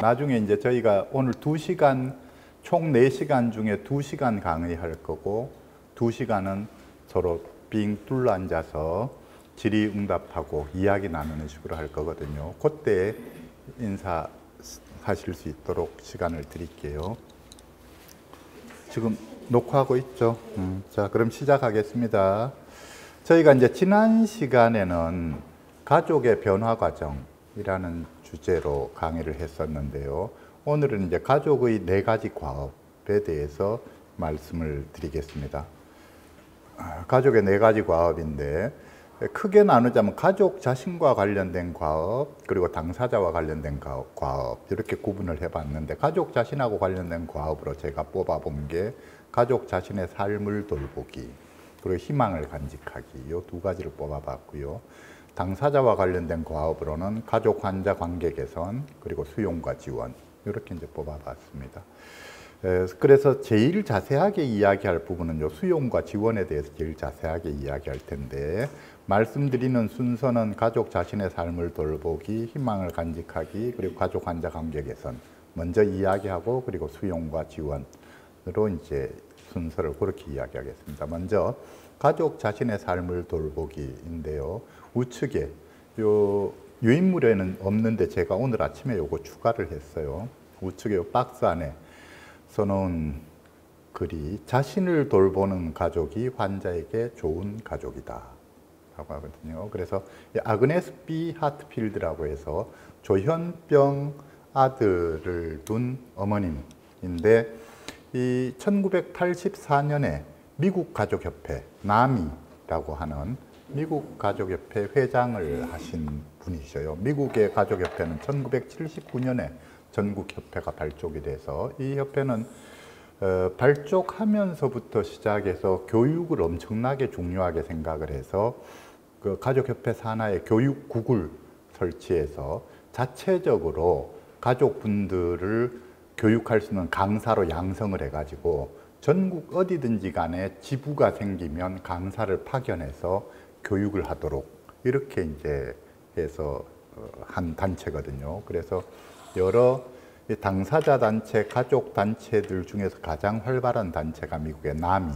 나중에 이제 저희가 오늘 두시간총 네시간 중에 두시간 강의할 거고 두시간은 서로 빙 둘러 앉아서 질의응답하고 이야기 나누는 식으로 할 거거든요. 그때 인사하실 수 있도록 시간을 드릴게요. 지금 녹화하고 있죠? 음, 자, 그럼 시작하겠습니다. 저희가 이제 지난 시간에는 가족의 변화 과정이라는 주제로 강의를 했었는데요. 오늘은 이제 가족의 네 가지 과업에 대해서 말씀을 드리겠습니다. 아, 가족의 네 가지 과업인데 크게 나누자면 가족 자신과 관련된 과업 그리고 당사자와 관련된 과업 이렇게 구분을 해봤는데 가족 자신하고 관련된 과업으로 제가 뽑아본 게 가족 자신의 삶을 돌보기 그리고 희망을 간직하기 이 두 가지를 뽑아봤고요. 당사자와 관련된 과업으로는 가족 환자 관계 개선 그리고 수용과 지원 이렇게 이제 뽑아봤습니다. 그래서 제일 자세하게 이야기할 부분은 요 수용과 지원에 대해서 제일 자세하게 이야기할 텐데 말씀드리는 순서는 가족 자신의 삶을 돌보기, 희망을 간직하기, 그리고 가족 환자 관계 개선 먼저 이야기하고 그리고 수용과 지원으로 이제 순서를 그렇게 이야기하겠습니다. 먼저 가족 자신의 삶을 돌보기인데요. 우측에 요 유인물에는 없는데 제가 오늘 아침에 요거 추가를 했어요. 우측에 요 박스 안에 써놓은 글이 자신을 돌보는 가족이 환자에게 좋은 가족이다. 라고 하거든요. 그래서 아그네스 비 하트필드라고 해서 조현병 아들을 둔 어머님인데 이 1984년에 미국 가족협회 나미라고 하는 미국 가족협회 회장을 하신 분이셔요. 미국의 가족협회는 1979년에 전국 협회가 발족이 돼서 이 협회는 어, 발족하면서부터 시작해서 교육을 엄청나게 중요하게 생각을 해서 그 가족협회 산하의 교육국을 설치해서 자체적으로 가족분들을 교육할 수 있는 강사로 양성을 해가지고 전국 어디든지 간에 지부가 생기면 강사를 파견해서 교육을 하도록 이렇게 이제 해서 어, 한 단체거든요. 그래서 여러 당사자 단체, 가족 단체들 중에서 가장 활발한 단체가 미국의 나미,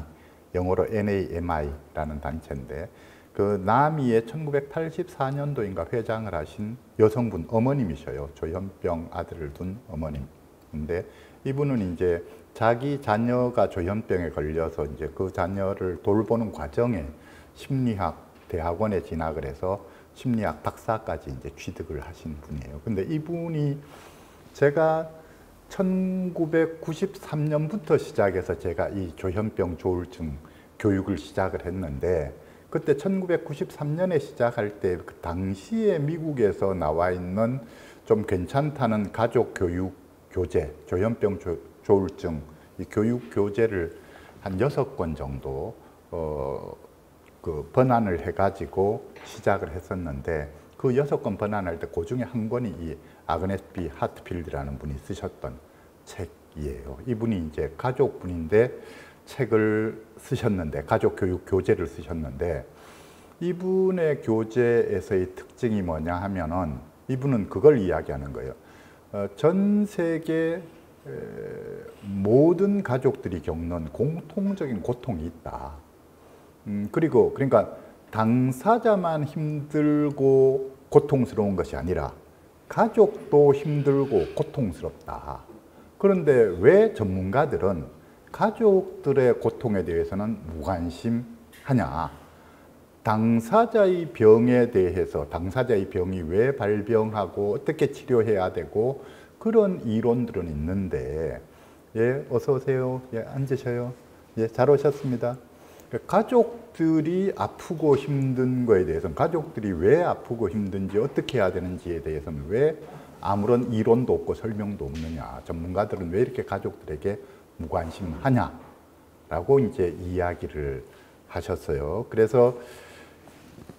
영어로 NAMI라는 단체인데 그 나미의 1984년도인가 회장을 하신 여성분 어머님이셔요. 조현병 아들을 둔 어머님 인데 이분은 이제 자기 자녀가 조현병에 걸려서 이제 그 자녀를 돌보는 과정에 심리학 대학원에 진학을 해서 심리학 박사까지 이제 취득을 하신 분이에요. 근데 이분이 제가 1993년부터 시작해서 제가 이 조현병 조울증 교육을 시작을 했는데 그때 1993년에 시작할 때 그 당시에 미국에서 나와 있는 좀 괜찮다는 가족 교육 교재, 조현병 조, 조울증 이 교육 교재를 한 여섯 권 정도 어, 그 번안을 해가지고 시작을 했었는데 그 여섯 권 번안할 때 그 중에 한 권이 이 아그네스 비 하트필드라는 분이 쓰셨던 책이에요. 이분이 이제 가족분인데 책을 쓰셨는데 가족 교육 교재를 쓰셨는데 이분의 교재에서의 특징이 뭐냐 하면은 이분은 그걸 이야기하는 거예요. 어, 전 세계 모든 가족들이 겪는 공통적인 고통이 있다. 음, 그리고 그러니까 당사자만 힘들고 고통스러운 것이 아니라 가족도 힘들고 고통스럽다. 그런데 왜 전문가들은 가족들의 고통에 대해서는 무관심하냐? 당사자의 병에 대해서 당사자의 병이 왜 발병하고 어떻게 치료해야 되고 그런 이론들은 있는데 예 어서 오세요. 예 앉으셔요. 예잘 오셨습니다. 그 가족들이 아프고 힘든 거에 대해서는 가족들이 왜 아프고 힘든지 어떻게 해야 되는지에 대해서는 왜 아무런 이론도 없고 설명도 없느냐 전문가들은 왜 이렇게 가족들에게 무관심하냐 라고 이제 이야기를 하셨어요. 그래서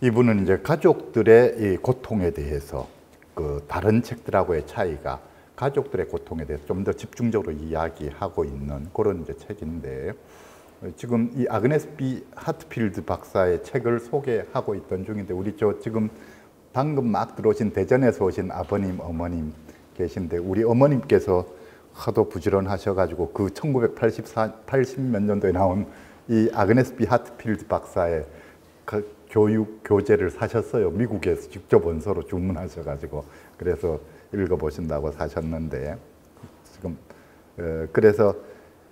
이분은 이제 가족들의 이 고통에 대해서 그 다른 책들하고의 차이가 가족들의 고통에 대해서 좀 더 집중적으로 이야기하고 있는 그런 이제 책인데 지금 이 아그네스 비 하트필드 박사의 책을 소개하고 있던 중인데 우리 저 지금 방금 막 들어오신 대전에서 오신 아버님 어머님 계신데 우리 어머님께서 하도 부지런하셔가지고 그 1984, 80몇 년도에 나온 이 아그네스 비 하트필드 박사의 그 교육 교재를 사셨어요. 미국에서 직접 원서로 주문하셔가지고 그래서 읽어보신다고 사셨는데 지금 어, 그래서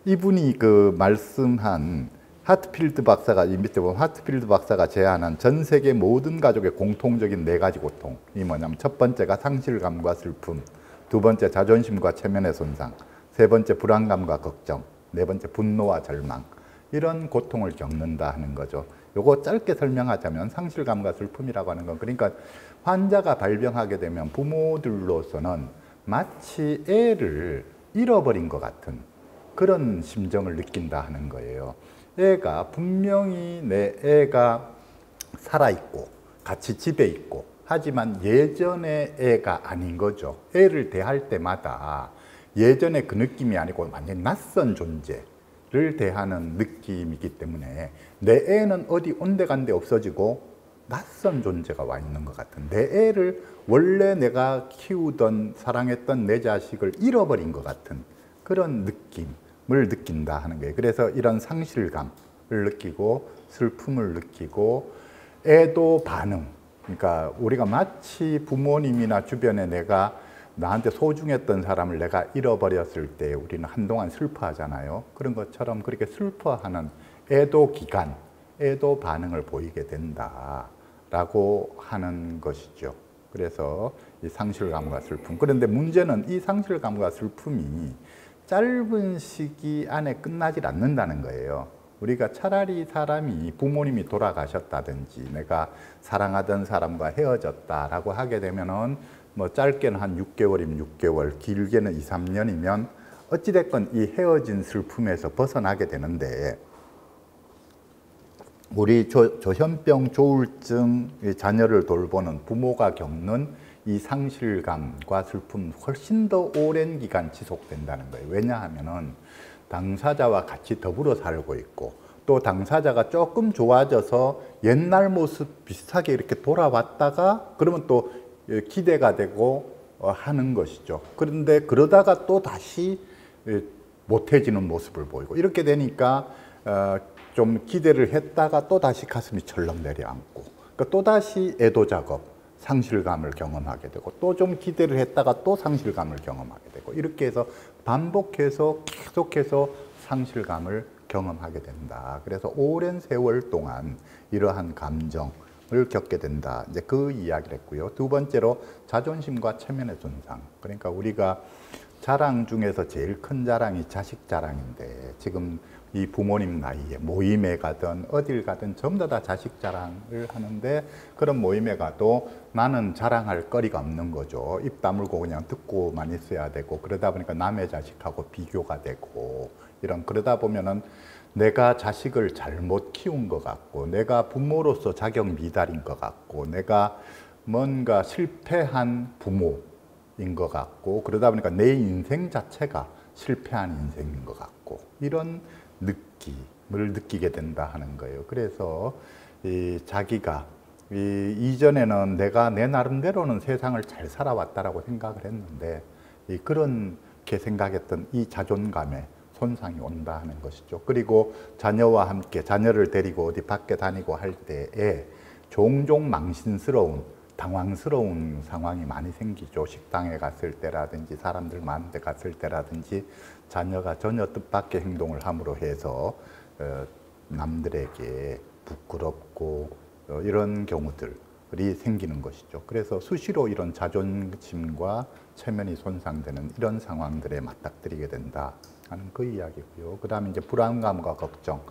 이분이 그 말씀한 하트필드 박사가 이 밑에 보면 하트필드 박사가 제안한 전 세계 모든 가족의 공통적인 네 가지 고통이 뭐냐면 첫 번째가 상실감과 슬픔, 두 번째 자존심과 체면의 손상, 세 번째 불안감과 걱정, 네 번째 분노와 절망 이런 고통을 겪는다 하는 거죠. 요거 짧게 설명하자면 상실감과 슬픔이라고 하는 건 그러니까 환자가 발병하게 되면 부모들로서는 마치 애를 잃어버린 것 같은 그런 심정을 느낀다 하는 거예요. 애가 분명히 내 애가 살아있고 같이 집에 있고 하지만 예전의 애가 아닌 거죠. 애를 대할 때마다 예전의 그 느낌이 아니고 완전 낯선 존재를 대하는 느낌이기 때문에 내 애는 어디 온데간데 없어지고 낯선 존재가 와 있는 것 같은 내 애를 원래 내가 키우던 사랑했던 내 자식을 잃어버린 것 같은 그런 느낌을 느낀다 하는 거예요. 그래서 이런 상실감을 느끼고 슬픔을 느끼고 애도 반응. 그러니까 우리가 마치 부모님이나 주변에 내가 나한테 소중했던 사람을 내가 잃어버렸을 때 우리는 한동안 슬퍼하잖아요. 그런 것처럼 그렇게 슬퍼하는 애도 기간, 애도 반응을 보이게 된다라고 하는 것이죠. 그래서 이 상실감과 슬픔. 그런데 문제는 이 상실감과 슬픔이 짧은 시기 안에 끝나질 않는다는 거예요. 우리가 차라리 사람이 부모님이 돌아가셨다든지 내가 사랑하던 사람과 헤어졌다라고 하게 되면은 뭐 짧게는 한 6개월이면 6개월, 길게는 2, 3년이면 어찌됐건 이 헤어진 슬픔에서 벗어나게 되는데 우리 조, 조현병 조울증 자녀를 돌보는 부모가 겪는 이 상실감과 슬픔 훨씬 더 오랜 기간 지속된다는 거예요. 왜냐하면은 당사자와 같이 더불어 살고 있고 또 당사자가 조금 좋아져서 옛날 모습 비슷하게 이렇게 돌아왔다가 그러면 또 기대가 되고 어, 하는 것이죠. 그런데 그러다가 또 다시 못해지는 모습을 보이고 이렇게 되니까 어, 좀 기대를 했다가 또 다시 가슴이 철렁 내려앉고 그러니까 또 다시 애도 작업 상실감을 경험하게 되고 또 좀 기대를 했다가 또 상실감을 경험하게 되고 이렇게 해서 반복해서 계속해서 상실감을 경험하게 된다. 그래서 오랜 세월 동안 이러한 감정 을 겪게 된다. 이제 그 이야기를 했고요. 두 번째로 자존심과 체면의 손상. 그러니까 우리가 자랑 중에서 제일 큰 자랑이 자식 자랑인데 지금 이 부모님 나이에 모임에 가든 어딜 가든 전부 다 자식 자랑을 하는데 그런 모임에 가도 나는 자랑할 거리가 없는 거죠. 입 다물고 그냥 듣고만 있어야 되고 그러다 보니까 남의 자식하고 비교가 되고 이런 그러다 보면은 내가 자식을 잘못 키운 것 같고 내가 부모로서 자격 미달인 것 같고 내가 뭔가 실패한 부모인 것 같고 그러다 보니까 내 인생 자체가 실패한 인생인 것 같고 이런 느낌을 느끼게 된다 하는 거예요. 그래서 이 자기가 이 이전에는 내가 내 나름대로는 세상을 잘 살아왔다라고 생각을 했는데 이 그렇게 생각했던 이 자존감에 손상이 온다 하는 것이죠. 그리고 자녀와 함께 자녀를 데리고 어디 밖에 다니고 할 때에 종종 망신스러운 당황스러운 상황이 많이 생기죠. 식당에 갔을 때라든지 사람들 많은 데 갔을 때라든지 자녀가 전혀 뜻밖의 행동을 함으로 해서 어, 남들에게 부끄럽고 어, 이런 경우들이 생기는 것이죠. 그래서 수시로 이런 자존심과 체면이 손상되는 이런 상황들에 맞닥뜨리게 된다 하는 그 이야기고요. 그 다음에 이제 불안감과 걱정.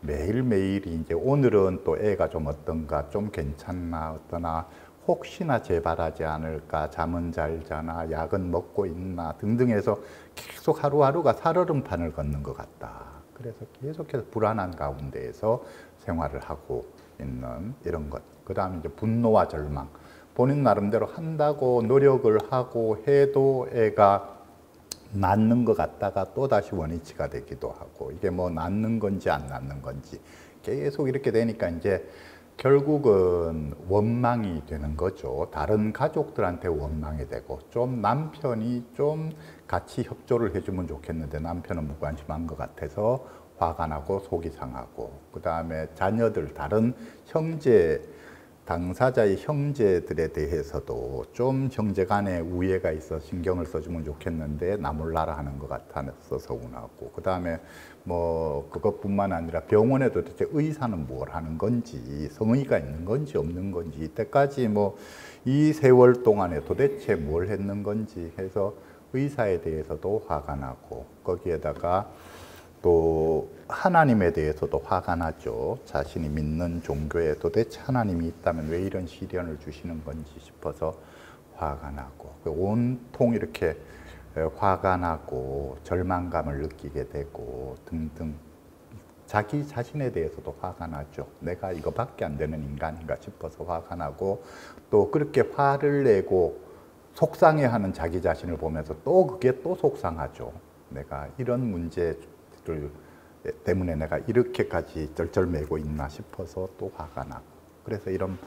매일매일이 이제 오늘은 또 애가 좀 어떤가, 좀 괜찮나, 어떠나, 혹시나 재발하지 않을까, 잠은 잘 자나, 약은 먹고 있나 등등 해서 계속 하루하루가 살얼음판을 걷는 것 같다. 그래서 계속해서 불안한 가운데에서 생활을 하고 있는 이런 것. 그 다음에 이제 분노와 절망. 본인 나름대로 한다고 노력을 하고 해도 애가 낫는 것 같다가 또 다시 원위치가 되기도 하고 이게 뭐 낫는 건지 안 낫는 건지 계속 이렇게 되니까 이제 결국은 원망이 되는 거죠. 다른 가족들한테 원망이 되고 좀 남편이 좀 같이 협조를 해주면 좋겠는데 남편은 무관심한 것 같아서 화가 나고 속이 상하고. 그 다음에 자녀들 다른 형제 당사자의 형제들에 대해서도 좀 형제 간에 우애가 있어 신경을 써주면 좋겠는데 나 몰라라 하는 것 같아서 서운하고. 그 다음에 뭐 그것뿐만 아니라 병원에 도 대체 의사는 뭘 하는 건지 성의가 있는 건지 없는 건지 이때까지 뭐 이 세월 동안에 도대체 뭘 했는 건지 해서 의사에 대해서도 화가 나고 거기에다가 또 하나님에 대해서도 화가 나죠. 자신이 믿는 종교에 도대체 하나님이 있다면 왜 이런 시련을 주시는 건지 싶어서 화가 나고 온통 이렇게 화가 나고 절망감을 느끼게 되고 등등 자기 자신에 대해서도 화가 나죠. 내가 이거밖에 안 되는 인간인가 싶어서 화가 나고 또 그렇게 화를 내고 속상해하는 자기 자신을 보면서 또 그게 또 속상하죠. 내가 이런 문제를 때문에 내가 이렇게까지 절절매고 있나 싶어서 또 화가 나고 그래서 이런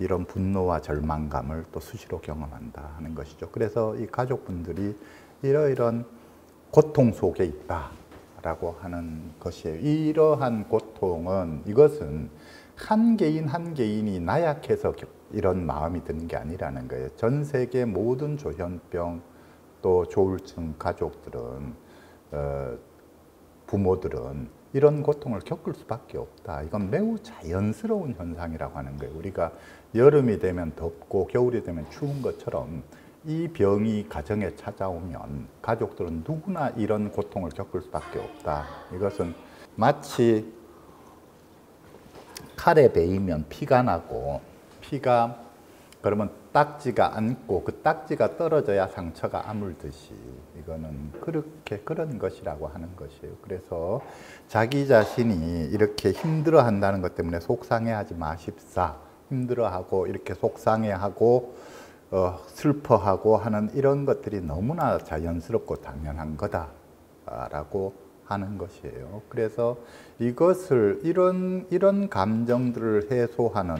이런 분노와 절망감을 또 수시로 경험한다 하는 것이죠. 그래서 이 가족분들이 이러이런 고통 속에 있다라고 하는 것이에요. 이러한 고통은 이것은 한 개인 한 개인이 나약해서 이런 마음이 드는 게 아니라는 거예요. 전 세계 모든 조현병 또 조울증 가족들은 어, 부모들은 이런 고통을 겪을 수밖에 없다. 이건 매우 자연스러운 현상이라고 하는 거예요. 우리가 여름이 되면 덥고 겨울이 되면 추운 것처럼 이 병이 가정에 찾아오면 가족들은 누구나 이런 고통을 겪을 수밖에 없다. 이것은 마치 칼에 베이면 피가 나고 피가 그러면 딱지가 않고 그 딱지가 떨어져야 상처가 아물듯이 이거는 그렇게 그런 것이라고 하는 것이에요. 그래서 자기 자신이 이렇게 힘들어 한다는 것 때문에 속상해하지 마십사. 힘들어하고 이렇게 속상해하고 어, 슬퍼하고 하는 이런 것들이 너무나 자연스럽고 당연한 거다라고 하는 것이에요. 그래서 이것을 이런 이런 감정들을 해소하는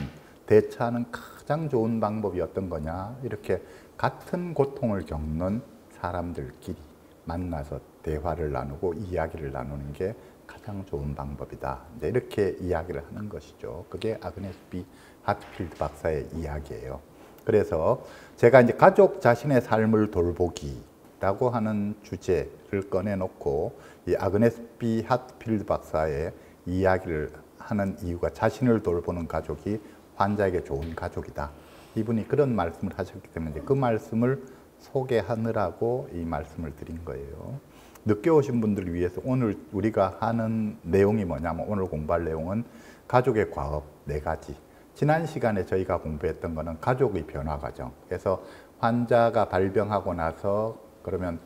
대처하는 가장 좋은 방법이 어떤 거냐? 이렇게 같은 고통을 겪는 사람들끼리 만나서 대화를 나누고 이야기를 나누는 게 가장 좋은 방법이다. 이렇게 이야기를 하는 것이죠. 그게 아그네스 비 하트필드 박사의 이야기예요. 그래서 제가 이제 가족 자신의 삶을 돌보기라고 하는 주제를 꺼내놓고 이 아그네스 비 하트필드 박사의 이야기를 하는 이유가 자신을 돌보는 가족이 환자에게 좋은 가족이다. 이분이 그런 말씀을 하셨기 때문에 그 말씀을 소개하느라고 이 말씀을 드린 거예요. 늦게 오신 분들을 위해서 오늘 우리가 하는 내용이 뭐냐면 오늘 공부할 내용은 가족의 과업 네 가지. 지난 시간에 저희가 공부했던 거는 가족의 변화 과정. 그래서 환자가 발병하고 나서 그러면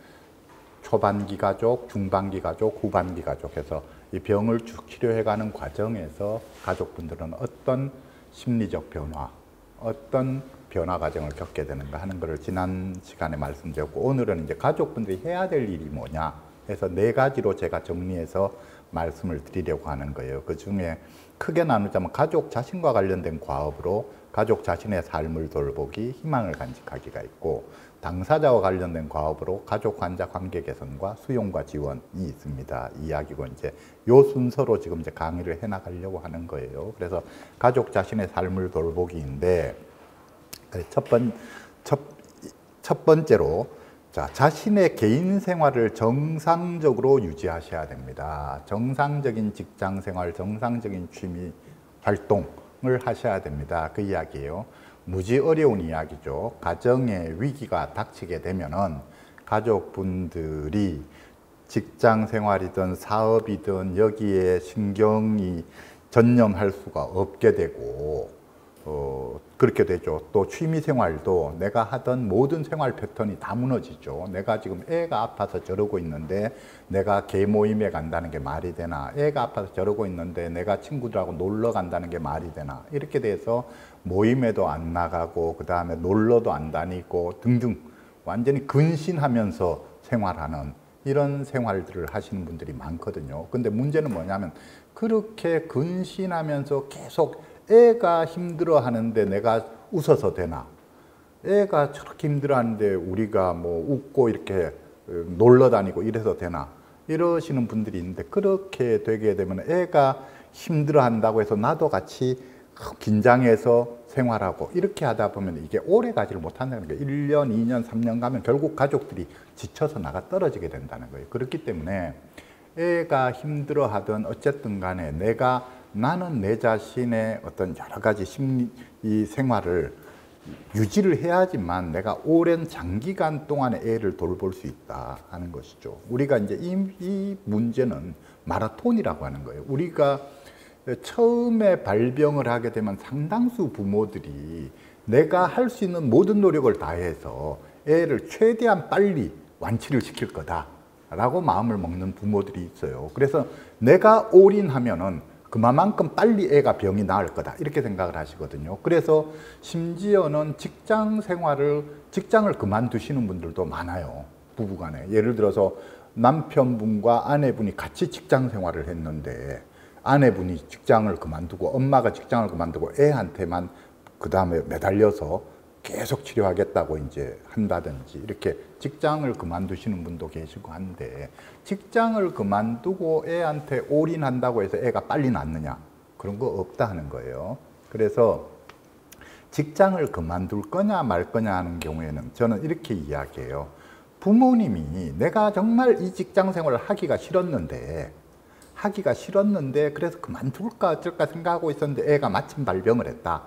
초반기 가족, 중반기 가족, 후반기 가족 해서 이 병을 쭉 치료해가는 과정에서 가족분들은 어떤 심리적 변화, 어떤 변화 과정을 겪게 되는가 하는 것을 지난 시간에 말씀드렸고 오늘은 이제 가족분들이 해야 될 일이 뭐냐 해서 네 가지로 제가 정리해서 말씀을 드리려고 하는 거예요. 그 중에 크게 나누자면 가족 자신과 관련된 과업으로 가족 자신의 삶을 돌보기, 희망을 간직하기가 있고 당사자와 관련된 과업으로 가족 환자 관계 개선과 수용과 지원이 있습니다. 이야기고 이제 요 순서로 지금 이제 강의를 해 나가려고 하는 거예요. 그래서 가족 자신의 삶을 돌보기인데 첫 번, 첫, 첫 번째로 자, 자신의 개인 생활을 정상적으로 유지하셔야 됩니다. 정상적인 직장 생활, 정상적인 취미 활동을 하셔야 됩니다. 그 이야기예요. 무지 어려운 이야기죠. 가정에 위기가 닥치게 되면은 가족분들이 직장 생활이든 사업이든 여기에 신경이 전념할 수가 없게 되고 어, 그렇게 되죠. 또 취미 생활도 내가 하던 모든 생활 패턴이 다 무너지죠. 내가 지금 애가 아파서 저러고 있는데 내가 개 모임에 간다는 게 말이 되나? 애가 아파서 저러고 있는데 내가 친구들하고 놀러 간다는 게 말이 되나? 이렇게 돼서 모임에도 안 나가고 그 다음에 놀러도 안 다니고 등등 완전히 근신하면서 생활하는 이런 생활들을 하시는 분들이 많거든요. 근데 문제는 뭐냐면 그렇게 근신하면서 계속 애가 힘들어 하는데 내가 웃어서 되나? 애가 저렇게 힘들어 하는데 우리가 뭐 웃고 이렇게 어, 놀러 다니고 이래서 되나? 이러시는 분들이 있는데 그렇게 되게 되면 애가 힘들어 한다고 해서 나도 같이 긴장해서 생활하고 이렇게 하다 보면 이게 오래 가지를 못한다는 거예요. 1년, 2년, 3년 가면 결국 가족들이 지쳐서 나가 떨어지게 된다는 거예요. 그렇기 때문에 애가 힘들어 하든 어쨌든 간에 내가 나는 내 자신의 어떤 여러 가지 심리 이 생활을 유지를 해야지만 내가 오랜 장기간 동안에 애를 돌볼 수 있다 하는 것이죠. 우리가 이제 이, 이 문제는 마라톤이라고 하는 거예요. 우리가 처음에 발병을 하게 되면 상당수 부모들이 내가 할 수 있는 모든 노력을 다해서 애를 최대한 빨리 완치를 시킬 거다 라고 마음을 먹는 부모들이 있어요. 그래서 내가 올인하면은 그만큼 빨리 애가 병이 나을 거다 이렇게 생각을 하시거든요. 그래서 심지어는 직장 생활을 직장을 그만두시는 분들도 많아요. 부부간에 예를 들어서 남편분과 아내분이 같이 직장 생활을 했는데 아내분이 직장을 그만두고 엄마가 직장을 그만두고 애한테만 그 다음에 매달려서 계속 치료하겠다고 이제 한다든지 이렇게 직장을 그만두시는 분도 계시고 한데 직장을 그만두고 애한테 올인한다고 해서 애가 빨리 낫느냐 그런 거 없다 하는 거예요. 그래서 직장을 그만둘 거냐 말 거냐 하는 경우에는 저는 이렇게 이야기해요. 부모님이 내가 정말 이 직장 생활을 하기가 싫었는데 하기가 싫었는데 그래서 그만둘까 어쩔까 생각하고 있었는데 애가 마침 발병을 했다.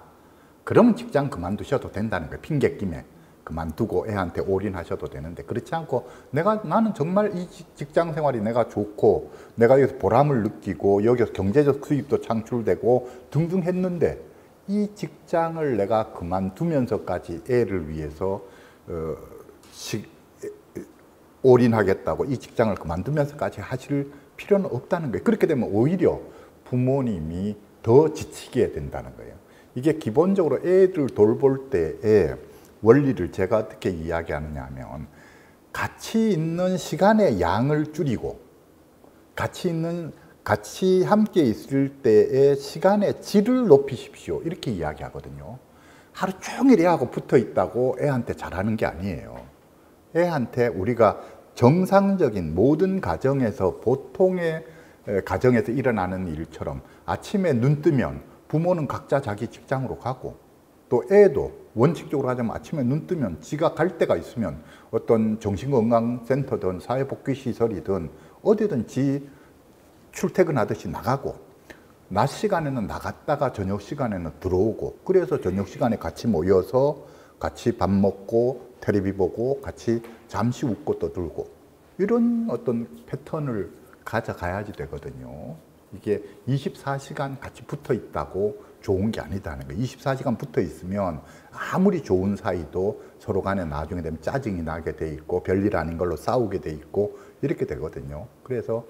그러면 직장 그만두셔도 된다는 거예요. 핑계 김에 그만두고 애한테 올인하셔도 되는데 그렇지 않고 내가 나는 정말 이 직장 생활이 내가 좋고 내가 여기서 보람을 느끼고 여기서 경제적 수입도 창출되고 등등 했는데 이 직장을 내가 그만두면서까지 애를 위해서 어, 시, 올인하겠다고 이 직장을 그만두면서까지 하실 필요는 없다는 거예요. 그렇게 되면 오히려 부모님이 더 지치게 된다는 거예요. 이게 기본적으로 애들 돌볼 때의 원리를 제가 어떻게 이야기하느냐 하면 같이 있는 시간의 양을 줄이고 같이 있는 같이 함께 있을 때의 시간의 질을 높이십시오. 이렇게 이야기하거든요. 하루 종일 애하고 붙어 있다고 애한테 잘하는 게 아니에요. 애한테 우리가 정상적인 모든 가정에서 보통의 가정에서 일어나는 일처럼 아침에 눈 뜨면 부모는 각자 자기 직장으로 가고 또 애도 원칙적으로 하자면 아침에 눈 뜨면 지가 갈 데가 있으면 어떤 정신건강센터든 사회복귀시설이든 어디든 지 출퇴근하듯이 나가고 낮 시간에는 나갔다가 저녁 시간에는 들어오고 그래서 저녁 시간에 같이 모여서 같이 밥 먹고 테레비 보고 같이 잠시 웃고 떠들고 이런 어떤 패턴을 가져가야지 되거든요. 이게 24시간 같이 붙어 있다고 좋은 게 아니다는 거예요. 24시간 붙어 있으면 아무리 좋은 사이도 서로 간에 나중에 되면 짜증이 나게 돼 있고 별일 아닌 걸로 싸우게 돼 있고 이렇게 되거든요. 그래서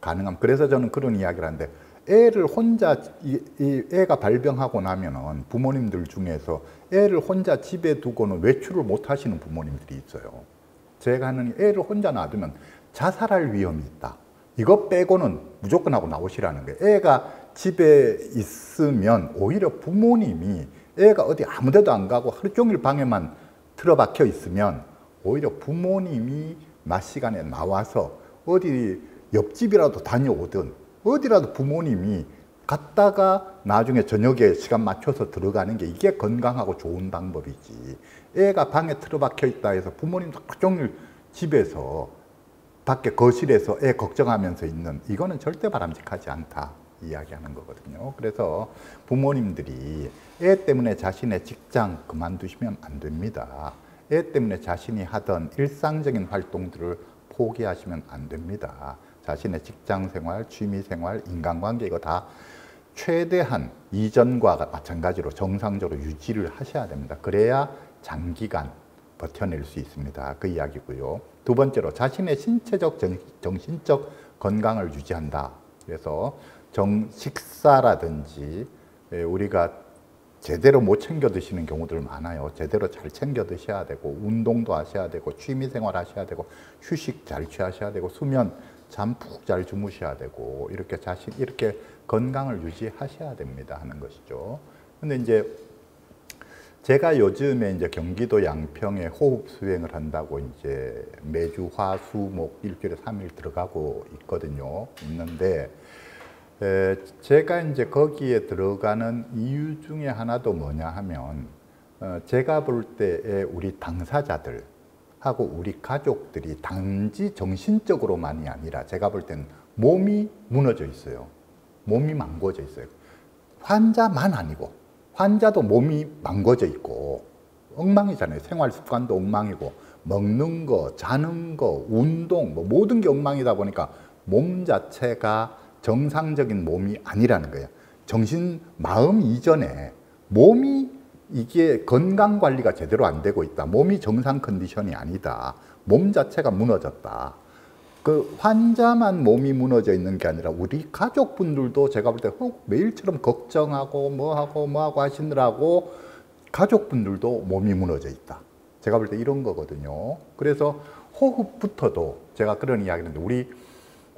가능함. 그래서 저는 그런 이야기를 하는데 애를 혼자 이, 이 애가 발병하고 나면은 부모님들 중에서 애를 혼자 집에 두고는 외출을 못 하시는 부모님들이 있어요. 제가 하는 애를 혼자 놔두면 자살할 위험이 있다. 이것 빼고는 무조건 하고 나오시라는 거예요. 애가 집에 있으면 오히려 부모님이 애가 어디 아무 데도 안 가고 하루 종일 방에만 틀어박혀 있으면 오히려 부모님이 낮 시간에 나와서 어디 옆집이라도 다녀오든 어디라도 부모님이 갔다가 나중에 저녁에 시간 맞춰서 들어가는 게 이게 건강하고 좋은 방법이지. 애가 방에 틀어박혀 있다 해서 부모님도 하루 종일 집에서 밖에 거실에서 애 걱정하면서 있는 이거는 절대 바람직하지 않다 이야기하는 거거든요. 그래서 부모님들이 애 때문에 자신의 직장 그만두시면 안 됩니다. 애 때문에 자신이 하던 일상적인 활동들을 포기하시면 안 됩니다. 자신의 직장 생활, 취미 생활, 인간관계 이거 다 최대한 이전과 마찬가지로 정상적으로 유지를 하셔야 됩니다. 그래야 장기간 버텨낼 수 있습니다. 그 이야기고요. 두 번째로 자신의 신체적 정 신적 건강을 유지한다. 그래서 정 식사라든지 우리가 제대로 못 챙겨 드시는 경우들 많아요. 제대로 잘 챙겨 드셔야 되고 운동도 하셔야 되고 취미 생활 하셔야 되고 휴식 잘 취하셔야 되고 수면 잠 푹 잘 주무셔야 되고 이렇게 자신 이렇게 건강을 유지하셔야 됩니다 하는 것이죠. 근데 이제 제가 요즘에 이제 경기도 양평에 호흡 수행을 한다고 이제 매주 화, 수, 목 일주일에 삼일 들어가고 있거든요. 있는데 에, 제가 이제 거기에 들어가는 이유 중에 하나도 뭐냐 하면 어, 제가 볼 때에 우리 당사자들 하고 우리 가족들이 단지 정신적으로만이 아니라 제가 볼 때는 몸이 무너져 있어요. 몸이 망고져 있어요. 환자만 아니고 환자도 몸이 망고져 있고 엉망이잖아요. 생활 습관도 엉망이고 먹는 거, 자는 거, 운동 뭐 모든 게 엉망이다 보니까 몸 자체가 정상적인 몸이 아니라는 거예요. 정신, 마음 이전에 몸이 이게 건강 관리가 제대로 안 되고 있다. 몸이 정상 컨디션이 아니다. 몸 자체가 무너졌다. 그 환자만 몸이 무너져 있는 게 아니라 우리 가족분들도 제가 볼 때 매일처럼 걱정하고 뭐하고 뭐하고 하시느라고 가족분들도 몸이 무너져 있다. 제가 볼 때 이런 거거든요. 그래서 호흡부터도 제가 그런 이야기를 했는데 우리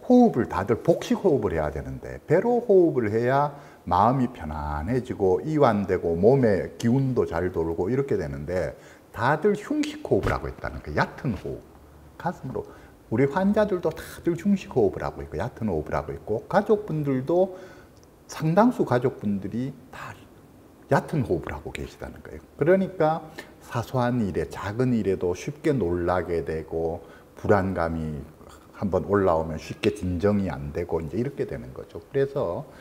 호흡을 다들 복식 호흡을 해야 되는데 배로 호흡을 해야 마음이 편안해지고 이완되고 몸의 기운도 잘 돌고 이렇게 되는데 다들 흉식 호흡을 하고 있다는 그 얕은 호흡 가슴으로 우리 환자들도 다들 흉식 호흡을 하고 있고 얕은 호흡을 하고 있고 가족분들도 상당수 가족분들이 다 얕은 호흡을 하고 계시다는 거예요. 그러니까 사소한 일에 작은 일에도 쉽게 놀라게 되고 불안감이 한번 올라오면 쉽게 진정이 안 되고 이제 이렇게 되는 거죠. 그래서 어,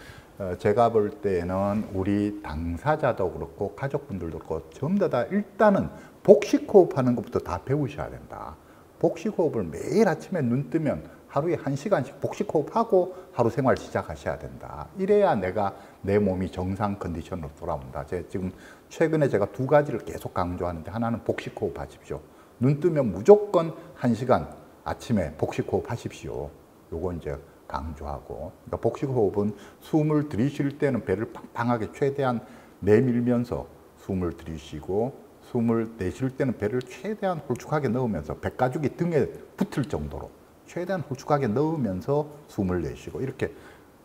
제가 볼 때는 우리 당사자도 그렇고 가족분들도 그렇고 전부 다 일단은 복식 호흡하는 것부터 다 배우셔야 된다. 복식 호흡을 매일 아침에 눈 뜨면 하루에 한 시간씩 복식 호흡하고 하루 생활 시작하셔야 된다. 이래야 내가 내 몸이 정상 컨디션으로 돌아온다. 제가 지금 최근에 제가 두 가지를 계속 강조하는데 하나는 복식 호흡 하십시오. 눈 뜨면 무조건 한 시간 아침에 복식 호흡 하십시오. 요거 이제 강조하고 그러니까 복식 호흡은 숨을 들이쉴 때는 배를 팡팡하게 최대한 내밀면서 숨을 들이쉬고 숨을 내쉴 때는 배를 최대한 홀쭉하게 넣으면서 배가죽이 등에 붙을 정도로 최대한 홀쭉하게 넣으면서 숨을 내쉬고 이렇게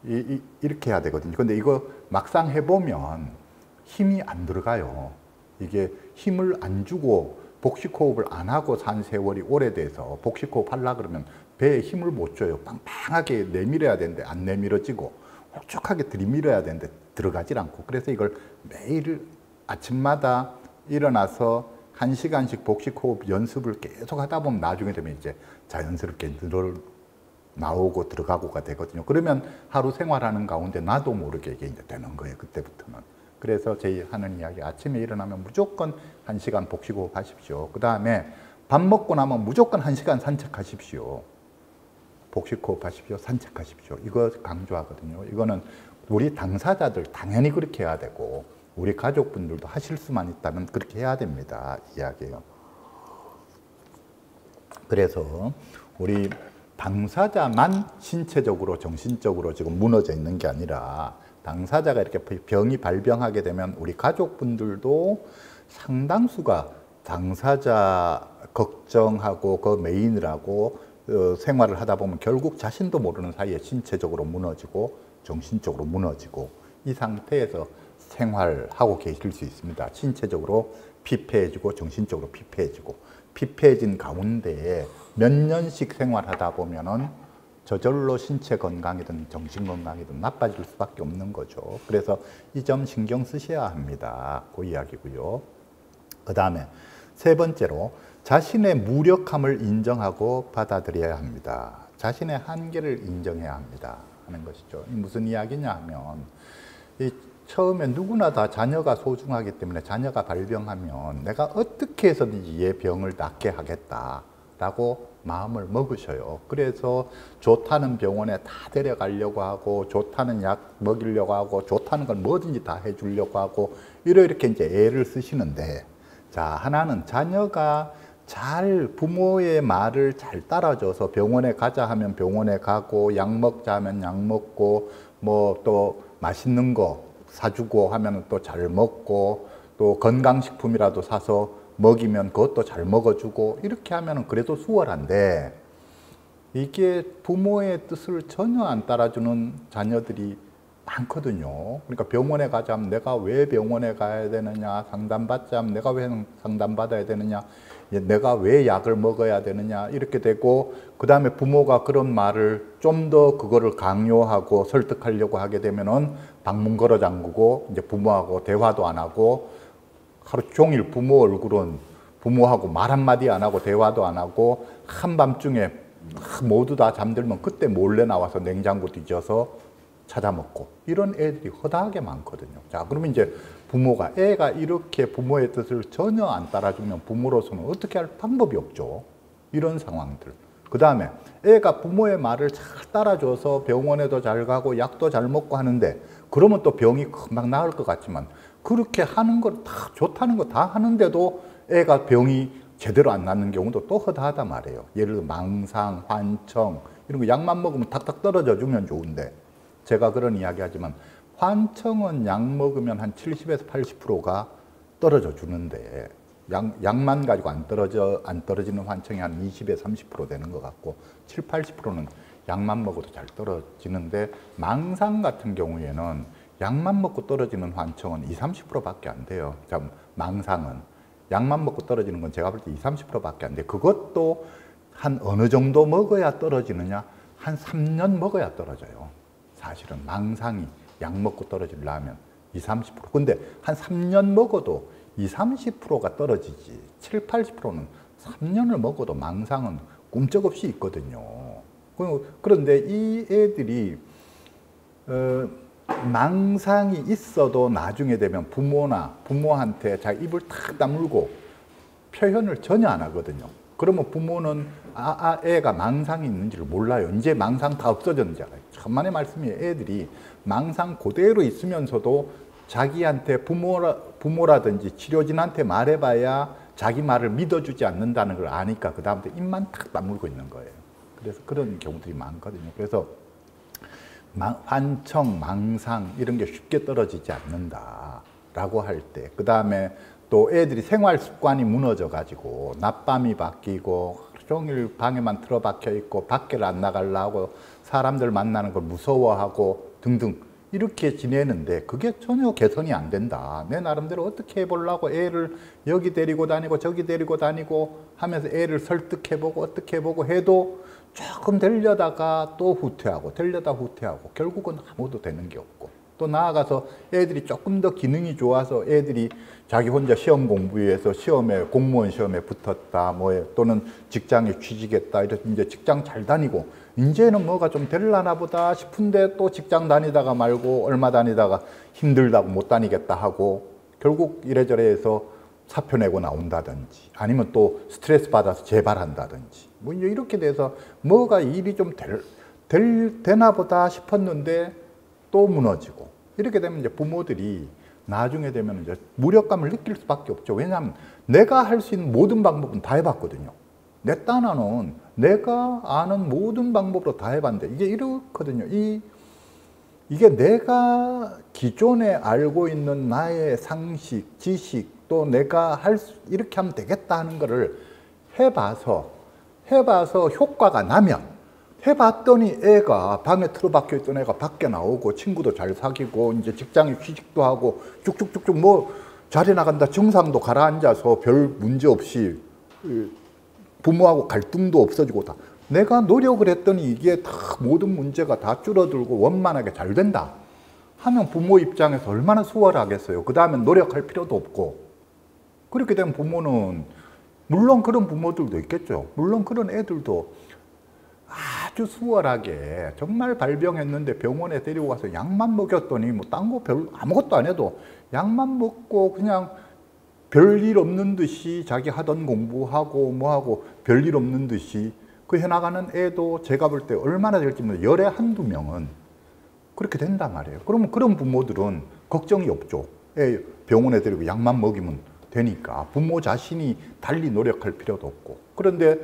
이, 이, 렇게 해야 되거든요. 근데 이거 막상 해보면 힘이 안 들어가요. 이게 힘을 안 주고 복식호흡을 안 하고 산 세월이 오래돼서 복식호흡 하려 그러면 배에 힘을 못 줘요. 빵빵하게 내밀어야 되는데 안 내밀어지고 홀쭉하게 들이밀어야 되는데 들어가질 않고 그래서 이걸 매일 아침마다 일어나서 한 시간씩 복식 호흡 연습을 계속 하다 보면 나중에 되면 이제 자연스럽게 늘어 나오고 들어가고가 되거든요. 그러면 하루 생활하는 가운데 나도 모르게 이게 이제 되는 거예요. 그때부터는. 그래서 저희 하는 이야기 아침에 일어나면 무조건 한 시간 복식 호흡 하십시오. 그 다음에 밥 먹고 나면 무조건 한 시간 산책하십시오. 복식 호흡 하십시오. 산책하십시오. 이거 강조하거든요. 이거는 우리 당사자들 당연히 그렇게 해야 되고 우리 가족분들도 하실 수만 있다면 그렇게 해야 됩니다. 이야기예요. 그래서 우리 당사자만 신체적으로 정신적으로 지금 무너져 있는 게 아니라 당사자가 이렇게 병이 발병하게 되면 우리 가족분들도 상당수가 당사자 걱정하고 그 메인을 하고 어, 생활을 하다 보면 결국 자신도 모르는 사이에 신체적으로 무너지고 정신적으로 무너지고 이 상태에서 생활하고 계실 수 있습니다. 신체적으로 피폐해지고 정신적으로 피폐해지고 피폐해진 가운데에 몇 년씩 생활하다 보면은 저절로 신체 건강이든 정신 건강이든 나빠질 수밖에 없는 거죠. 그래서 이 점 신경 쓰셔야 합니다. 그 이야기고요. 그 다음에 세 번째로 자신의 무력함을 인정하고 받아들여야 합니다. 자신의 한계를 인정해야 합니다. 하는 것이죠. 무슨 이야기냐 하면 이 처음에 누구나 다 자녀가 소중하기 때문에 자녀가 발병하면 내가 어떻게 해서든지 얘 병을 낫게 하겠다 라고 마음을 먹으셔요. 그래서 좋다는 병원에 다 데려가려고 하고 좋다는 약 먹이려고 하고 좋다는 걸 뭐든지 다 해주려고 하고 이렇게 이제 애를 쓰시는데 자 하나는 자녀가 잘 부모의 말을 잘 따라줘서 병원에 가자 하면 병원에 가고 약 먹자 하면 약 먹고 뭐 또 맛있는 거 사주고 하면 또 잘 먹고 또 건강식품이라도 사서 먹이면 그것도 잘 먹어주고 이렇게 하면 그래도 수월한데 이게 부모의 뜻을 전혀 안 따라주는 자녀들이 많거든요. 그러니까 병원에 가자면 내가 왜 병원에 가야 되느냐, 상담받자면 내가 왜 상담받아야 되느냐, 내가 왜 약을 먹어야 되느냐, 이렇게 되고, 그 다음에 부모가 그런 말을 좀 더 그거를 강요하고 설득하려고 하게 되면은 방문 걸어 잠그고, 이제 부모하고 대화도 안 하고, 하루 종일 부모 얼굴은 부모하고 말 한마디 안 하고 대화도 안 하고, 한밤중에 모두 다 잠들면 그때 몰래 나와서 냉장고 뒤져서 찾아 먹고 이런 애들이 허다하게 많거든요. 자, 그러면 이제 부모가 애가 이렇게 부모의 뜻을 전혀 안 따라주면 부모로서는 어떻게 할 방법이 없죠. 이런 상황들. 그 다음에 애가 부모의 말을 잘 따라줘서 병원에도 잘 가고 약도 잘 먹고 하는데 그러면 또 병이 금방 나을 것 같지만 그렇게 하는 걸 다 좋다는 거 다 하는데도 애가 병이 제대로 안 낫는 경우도 또 허다하단 말이에요. 예를 들어 망상, 환청 이런 거 약만 먹으면 탁탁 떨어져 주면 좋은데 제가 그런 이야기 하지만 환청은 약 먹으면 한 70에서 80%가 떨어져 주는데 약, 약만 가지고 안 떨어져 안 떨어지는 환청이 한 20에서 30% 되는 것 같고 7, 80%는 약만 먹어도 잘 떨어지는데 망상 같은 경우에는 약만 먹고 떨어지는 환청은 2, 30%밖에 안 돼요. 자, 망상은 약만 먹고 떨어지는 건 제가 볼 때 20, 30%밖에 안 돼. 그것도 한 어느 정도 먹어야 떨어지느냐? 한 3년 먹어야 떨어져요. 사실은 망상이 약 먹고 떨어지려면 20, 30%. 근데 한 3년 먹어도 20, 30%가 떨어지지. 7, 80%는 3년을 먹어도 망상은 꿈쩍없이 있거든요. 그런데 이 애들이 어, 망상이 있어도 나중에 되면 부모나 부모한테 자기 입을 탁 다물고 표현을 전혀 안 하거든요. 그러면 부모는 아, 아, 애가 망상이 있는지를 몰라요. 이제 망상 다 없어졌는지 알아요. 천만의 말씀이에요. 애들이 망상 그대로 있으면서도 자기한테 부모라, 부모라든지 치료진한테 말해봐야 자기 말을 믿어주지 않는다는 걸 아니까 그 다음부터 입만 탁 다물고 있는 거예요. 그래서 그런 경우들이 많거든요. 그래서 환청, 망상 이런 게 쉽게 떨어지지 않는다라고 할 때, 그 다음에 또 애들이 생활 습관이 무너져 가지고 낮밤이 바뀌고 종일 방에만 틀어박혀 있고 밖을 안 나가려고 사람들 만나는 걸 무서워하고 등등 이렇게 지내는데 그게 전혀 개선이 안 된다. 내 나름대로 어떻게 해보려고 애를 여기 데리고 다니고 저기 데리고 다니고 하면서 애를 설득해보고 어떻게 해보고 해도 조금 들려다가 또 후퇴하고 들려다 후퇴하고 결국은 아무도 되는 게 없고 또 나아가서 애들이 조금 더 기능이 좋아서 애들이 자기 혼자 시험 공부해서 시험에 공무원 시험에 붙었다 뭐 또는 직장에 취직했다 이래서 이제 직장 잘 다니고 이제는 뭐가 좀 될라나 보다 싶은데 또 직장 다니다가 말고 얼마 다니다가 힘들다고 못 다니겠다 하고 결국 이래저래 해서 사표 내고 나온다든지 아니면 또 스트레스 받아서 재발한다든지 뭐 이렇게 돼서 뭐가 일이 좀 될, 될, 되나 보다 싶었는데 또 무너지고 이렇게 되면 이제 부모들이 나중에 되면 이제 무력감을 느낄 수밖에 없죠. 왜냐하면 내가 할 수 있는 모든 방법은 다 해봤거든요. 내 딴아는 내가 아는 모든 방법으로 다 해봤는데 이게 이렇거든요. 이 이게 내가 기존에 알고 있는 나의 상식, 지식, 또 내가 할 수, 이렇게 하면 되겠다 하는 거를 해봐서 해봐서 효과가 나면 해봤더니 애가 방에 틀어박혀 있던 애가 밖에 나오고 친구도 잘 사귀고 이제 직장에 취직도 하고 쭉쭉쭉쭉 뭐 자리 나간다 정상도 가라앉아서 별 문제 없이 부모하고 갈등도 없어지고 다 내가 노력을 했더니 이게 다 모든 문제가 다 줄어들고 원만하게 잘 된다 하면 부모 입장에서 얼마나 수월하겠어요. 그 다음에 노력할 필요도 없고 그렇게 되면 부모는 물론 그런 부모들도 있겠죠. 물론 그런 애들도 아주 수월하게 정말 발병했는데 병원에 데리고 가서 약만 먹였더니 뭐 딴 거 별 아무것도 안 해도 약만 먹고 그냥 별일 없는 듯이 자기 하던 공부하고 뭐하고 별일 없는 듯이 그 해나가는 애도 제가 볼 때 얼마나 될지 모르 열에 한두 명은 그렇게 된단 말이에요. 그러면 그런 부모들은 걱정이 없죠. 애 병원에 데리고 약만 먹이면 되니까 부모 자신이 달리 노력할 필요도 없고 그런데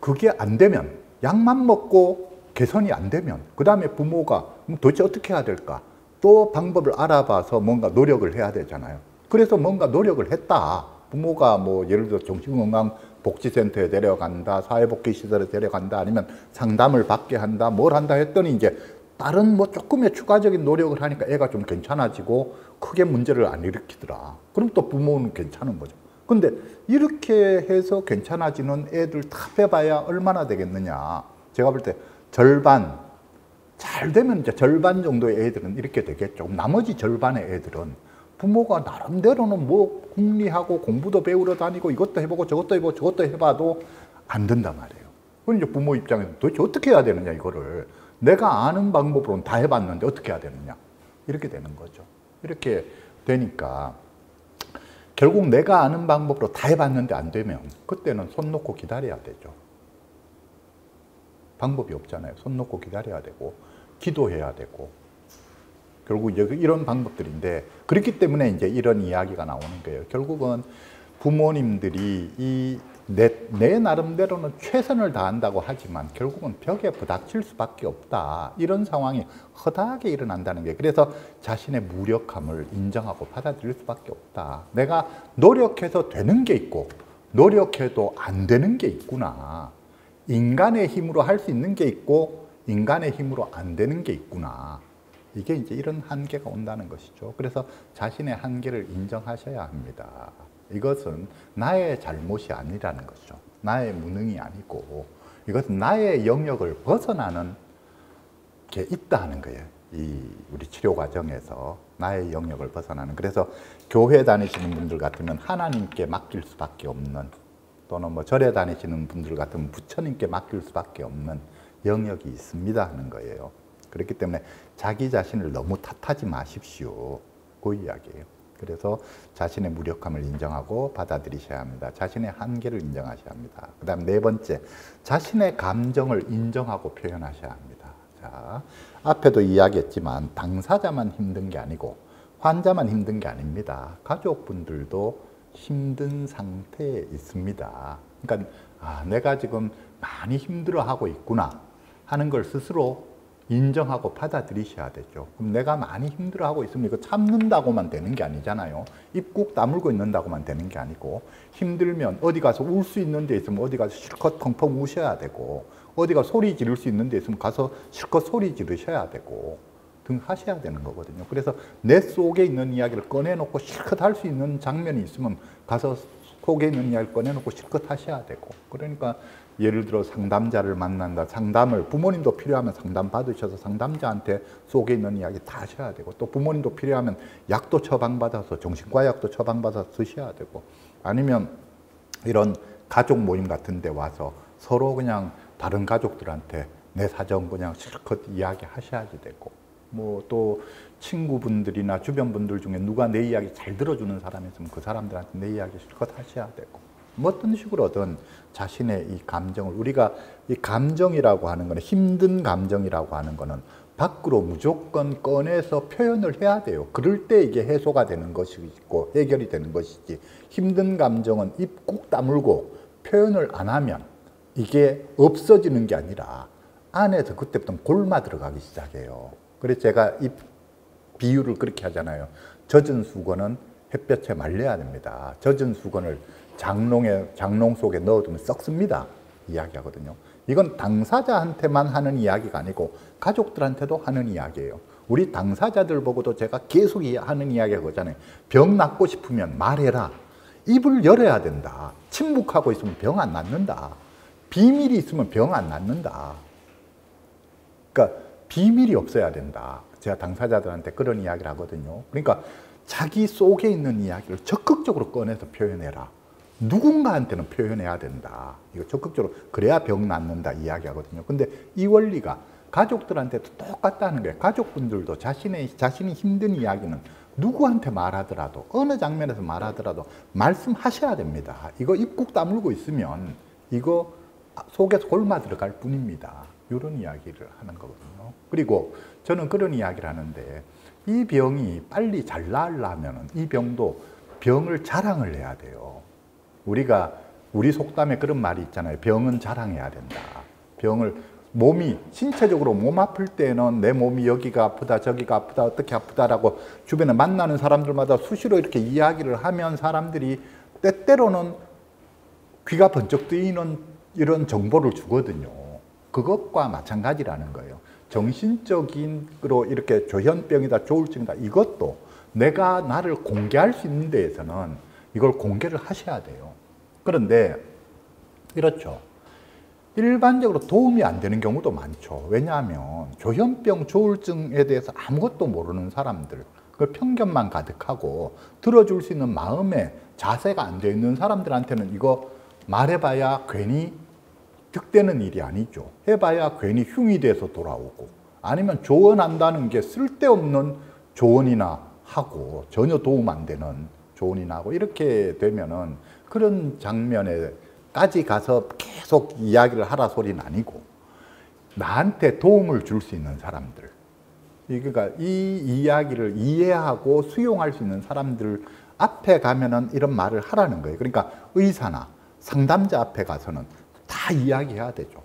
그게 안 되면 약만 먹고 개선이 안 되면 그 다음에 부모가 도대체 어떻게 해야 될까 또 방법을 알아봐서 뭔가 노력을 해야 되잖아요. 그래서 뭔가 노력을 했다. 부모가 뭐 예를 들어 정신건강복지센터에 데려간다, 사회복지시설에 데려간다, 아니면 상담을 받게 한다, 뭘 한다 했더니 이제 다른 뭐 조금의 추가적인 노력을 하니까 애가 좀 괜찮아지고 크게 문제를 안 일으키더라. 그럼 또 부모는 괜찮은 거죠. 근데 이렇게 해서 괜찮아지는 애들 다 빼봐야 얼마나 되겠느냐. 제가 볼 때 절반, 잘 되면 이제 절반 정도의 애들은 이렇게 되겠죠. 나머지 절반의 애들은 부모가 나름대로는 뭐 궁리하고 공부도 배우러 다니고 이것도 해보고 저것도 해보고 저것도 해봐도 안 된단 말이에요. 그럼 이제 부모 입장에서 도대체 어떻게 해야 되느냐, 이거를. 내가 아는 방법으로는 다 해봤는데 어떻게 해야 되느냐. 이렇게 되는 거죠. 이렇게 되니까 결국 내가 아는 방법으로 다 해봤는데 안 되면 그때는 손 놓고 기다려야 되죠. 방법이 없잖아요. 손 놓고 기다려야 되고 기도해야 되고 결국 이런 방법들인데 그렇기 때문에 이제 이런 이야기가 나오는 거예요. 결국은 부모님들이 이 내, 내 나름대로는 최선을 다한다고 하지만 결국은 벽에 부닥칠 수밖에 없다. 이런 상황이 허다하게 일어난다는 게 그래서 자신의 무력함을 인정하고 받아들일 수밖에 없다. 내가 노력해서 되는 게 있고 노력해도 안 되는 게 있구나. 인간의 힘으로 할 수 있는 게 있고 인간의 힘으로 안 되는 게 있구나. 이게 이제 이런 한계가 온다는 것이죠. 그래서 자신의 한계를 인정하셔야 합니다. 이것은 나의 잘못이 아니라는 것이죠. 나의 무능이 아니고 이것은 나의 영역을 벗어나는 게 있다는 거예요. 이 우리 치료 과정에서 나의 영역을 벗어나는 그래서 교회 다니시는 분들 같으면 하나님께 맡길 수밖에 없는 또는 뭐 절에 다니시는 분들 같으면 부처님께 맡길 수밖에 없는 영역이 있습니다 하는 거예요. 그렇기 때문에 자기 자신을 너무 탓하지 마십시오. 그 이야기예요. 그래서 자신의 무력함을 인정하고 받아들이셔야 합니다. 자신의 한계를 인정하셔야 합니다. 그 다음 네 번째, 자신의 감정을 인정하고 표현하셔야 합니다. 자, 앞에도 이야기했지만 당사자만 힘든 게 아니고 환자만 힘든 게 아닙니다. 가족분들도 힘든 상태에 있습니다. 그러니까 아, 내가 지금 많이 힘들어하고 있구나 하는 걸 스스로 인정하고 받아들이셔야 되죠. 그럼 내가 많이 힘들어하고 있으면 이거 참는다고만 되는 게 아니잖아요. 입국 다물고 있는다고만 되는 게 아니고 힘들면 어디 가서 울 수 있는 데 있으면 어디 가서 실컷 펑펑 우셔야 되고 어디가 소리 지를 수 있는 데 있으면 가서 실컷 소리 지르셔야 되고 등 하셔야 되는 거거든요. 그래서 내 속에 있는 이야기를 꺼내놓고 실컷 할 수 있는 장면이 있으면 가서 속에 있는 이야기를 꺼내놓고 실컷 하셔야 되고 그러니까 예를 들어 상담자를 만난다. 상담을 부모님도 필요하면 상담 받으셔서 상담자한테 속에 있는 이야기 다 하셔야 되고 또 부모님도 필요하면 약도 처방받아서 정신과 약도 처방받아서 쓰셔야 되고 아니면 이런 가족 모임 같은 데 와서 서로 그냥 다른 가족들한테 내 사정 그냥 실컷 이야기 하셔야지 되고 뭐 또 친구분들이나 주변 분들 중에 누가 내 이야기 잘 들어주는 사람이 있으면 그 사람들한테 내 이야기 실컷 하셔야 되고 뭐 어떤 식으로든 자신의 이 감정을 우리가 이 감정이라고 하는 거는 힘든 감정이라고 하는 거는 밖으로 무조건 꺼내서 표현을 해야 돼요. 그럴 때 이게 해소가 되는 것이고 해결이 되는 것이지 힘든 감정은 입 꾹 다물고 표현을 안 하면 이게 없어지는 게 아니라 안에서 그때부터 골마 들어가기 시작해요. 그래서 제가 이 비유를 그렇게 하잖아요. 젖은 수건은 햇볕에 말려야 됩니다. 젖은 수건을 장롱에 장롱 속에 넣어두면 썩습니다. 이야기하거든요. 이건 당사자한테만 하는 이야기가 아니고 가족들한테도 하는 이야기예요. 우리 당사자들 보고도 제가 계속 하는 이야기가 그거잖아요. 병 낫고 싶으면 말해라. 입을 열어야 된다. 침묵하고 있으면 병 안 낫는다. 비밀이 있으면 병 안 낫는다. 그러니까 비밀이 없어야 된다. 제가 당사자들한테 그런 이야기를 하거든요. 그러니까 자기 속에 있는 이야기를 적극적으로 꺼내서 표현해라. 누군가한테는 표현해야 된다. 이거 적극적으로 그래야 병 낫는다 이야기하거든요. 근데 이 원리가 가족들한테도 똑같다는 거예요. 가족분들도 자신의 자신이 힘든 이야기는 누구한테 말하더라도 어느 장면에서 말하더라도 말씀하셔야 됩니다. 이거 입국 다물고 있으면 이거 속에서 골마 들어갈 뿐입니다. 이런 이야기를 하는 거거든요. 그리고 저는 그런 이야기를 하는데 이 병이 빨리 잘 나으려면 이 병도 병을 자랑을 해야 돼요. 우리가 우리 속담에 그런 말이 있잖아요. 병은 자랑해야 된다. 병을 몸이 신체적으로 몸 아플 때는 내 몸이 여기가 아프다 저기가 아프다 어떻게 아프다라고 주변에 만나는 사람들마다 수시로 이렇게 이야기를 하면 사람들이 때때로는 귀가 번쩍 뜨이는 이런 정보를 주거든요. 그것과 마찬가지라는 거예요. 정신적인으로 이렇게 조현병이다 조울증이다 이것도 내가 나를 공개할 수 있는 데에서는 이걸 공개를 하셔야 돼요. 그런데 이렇죠. 일반적으로 도움이 안 되는 경우도 많죠. 왜냐하면 조현병, 조울증에 대해서 아무것도 모르는 사람들, 그 편견만 가득하고 들어줄 수 있는 마음의 자세가 안 되어 있는 사람들한테는 이거 말해봐야 괜히 득되는 일이 아니죠. 해봐야 괜히 흉이 돼서 돌아오고 아니면 조언한다는 게 쓸데없는 조언이나 하고 전혀 도움 안 되는 조언이나 하고 이렇게 되면은 그런 장면에까지 가서 계속 이야기를 하라 소리는 아니고 나한테 도움을 줄 수 있는 사람들 그러니까 이 이야기를 이해하고 수용할 수 있는 사람들 앞에 가면은 이런 말을 하라는 거예요. 그러니까 의사나 상담자 앞에 가서는 다 이야기해야 되죠.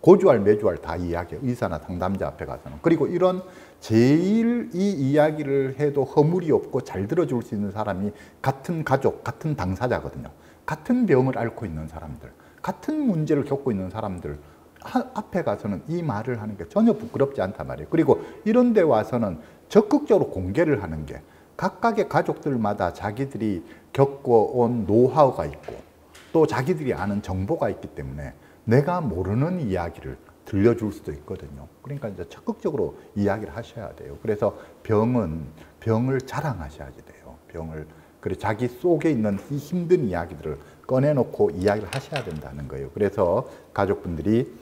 고주할 매주할 다 이야기해 의사나 상담자 앞에 가서는 그리고 이런 제일 이 이야기를 해도 허물이 없고 잘 들어줄 수 있는 사람이 같은 가족, 같은 당사자거든요. 같은 병을 앓고 있는 사람들, 같은 문제를 겪고 있는 사람들 앞에 가서는 이 말을 하는 게 전혀 부끄럽지 않단 말이에요. 그리고 이런 데 와서는 적극적으로 공개를 하는 게 각각의 가족들마다 자기들이 겪어온 노하우가 있고 또 자기들이 아는 정보가 있기 때문에 내가 모르는 이야기를 들려줄 수도 있거든요. 그러니까 이제 적극적으로 이야기를 하셔야 돼요. 그래서 병은 병을 자랑하셔야 돼요. 병을 그래 자기 속에 있는 이 힘든 이야기들을 꺼내놓고 이야기를 하셔야 된다는 거예요. 그래서 가족분들이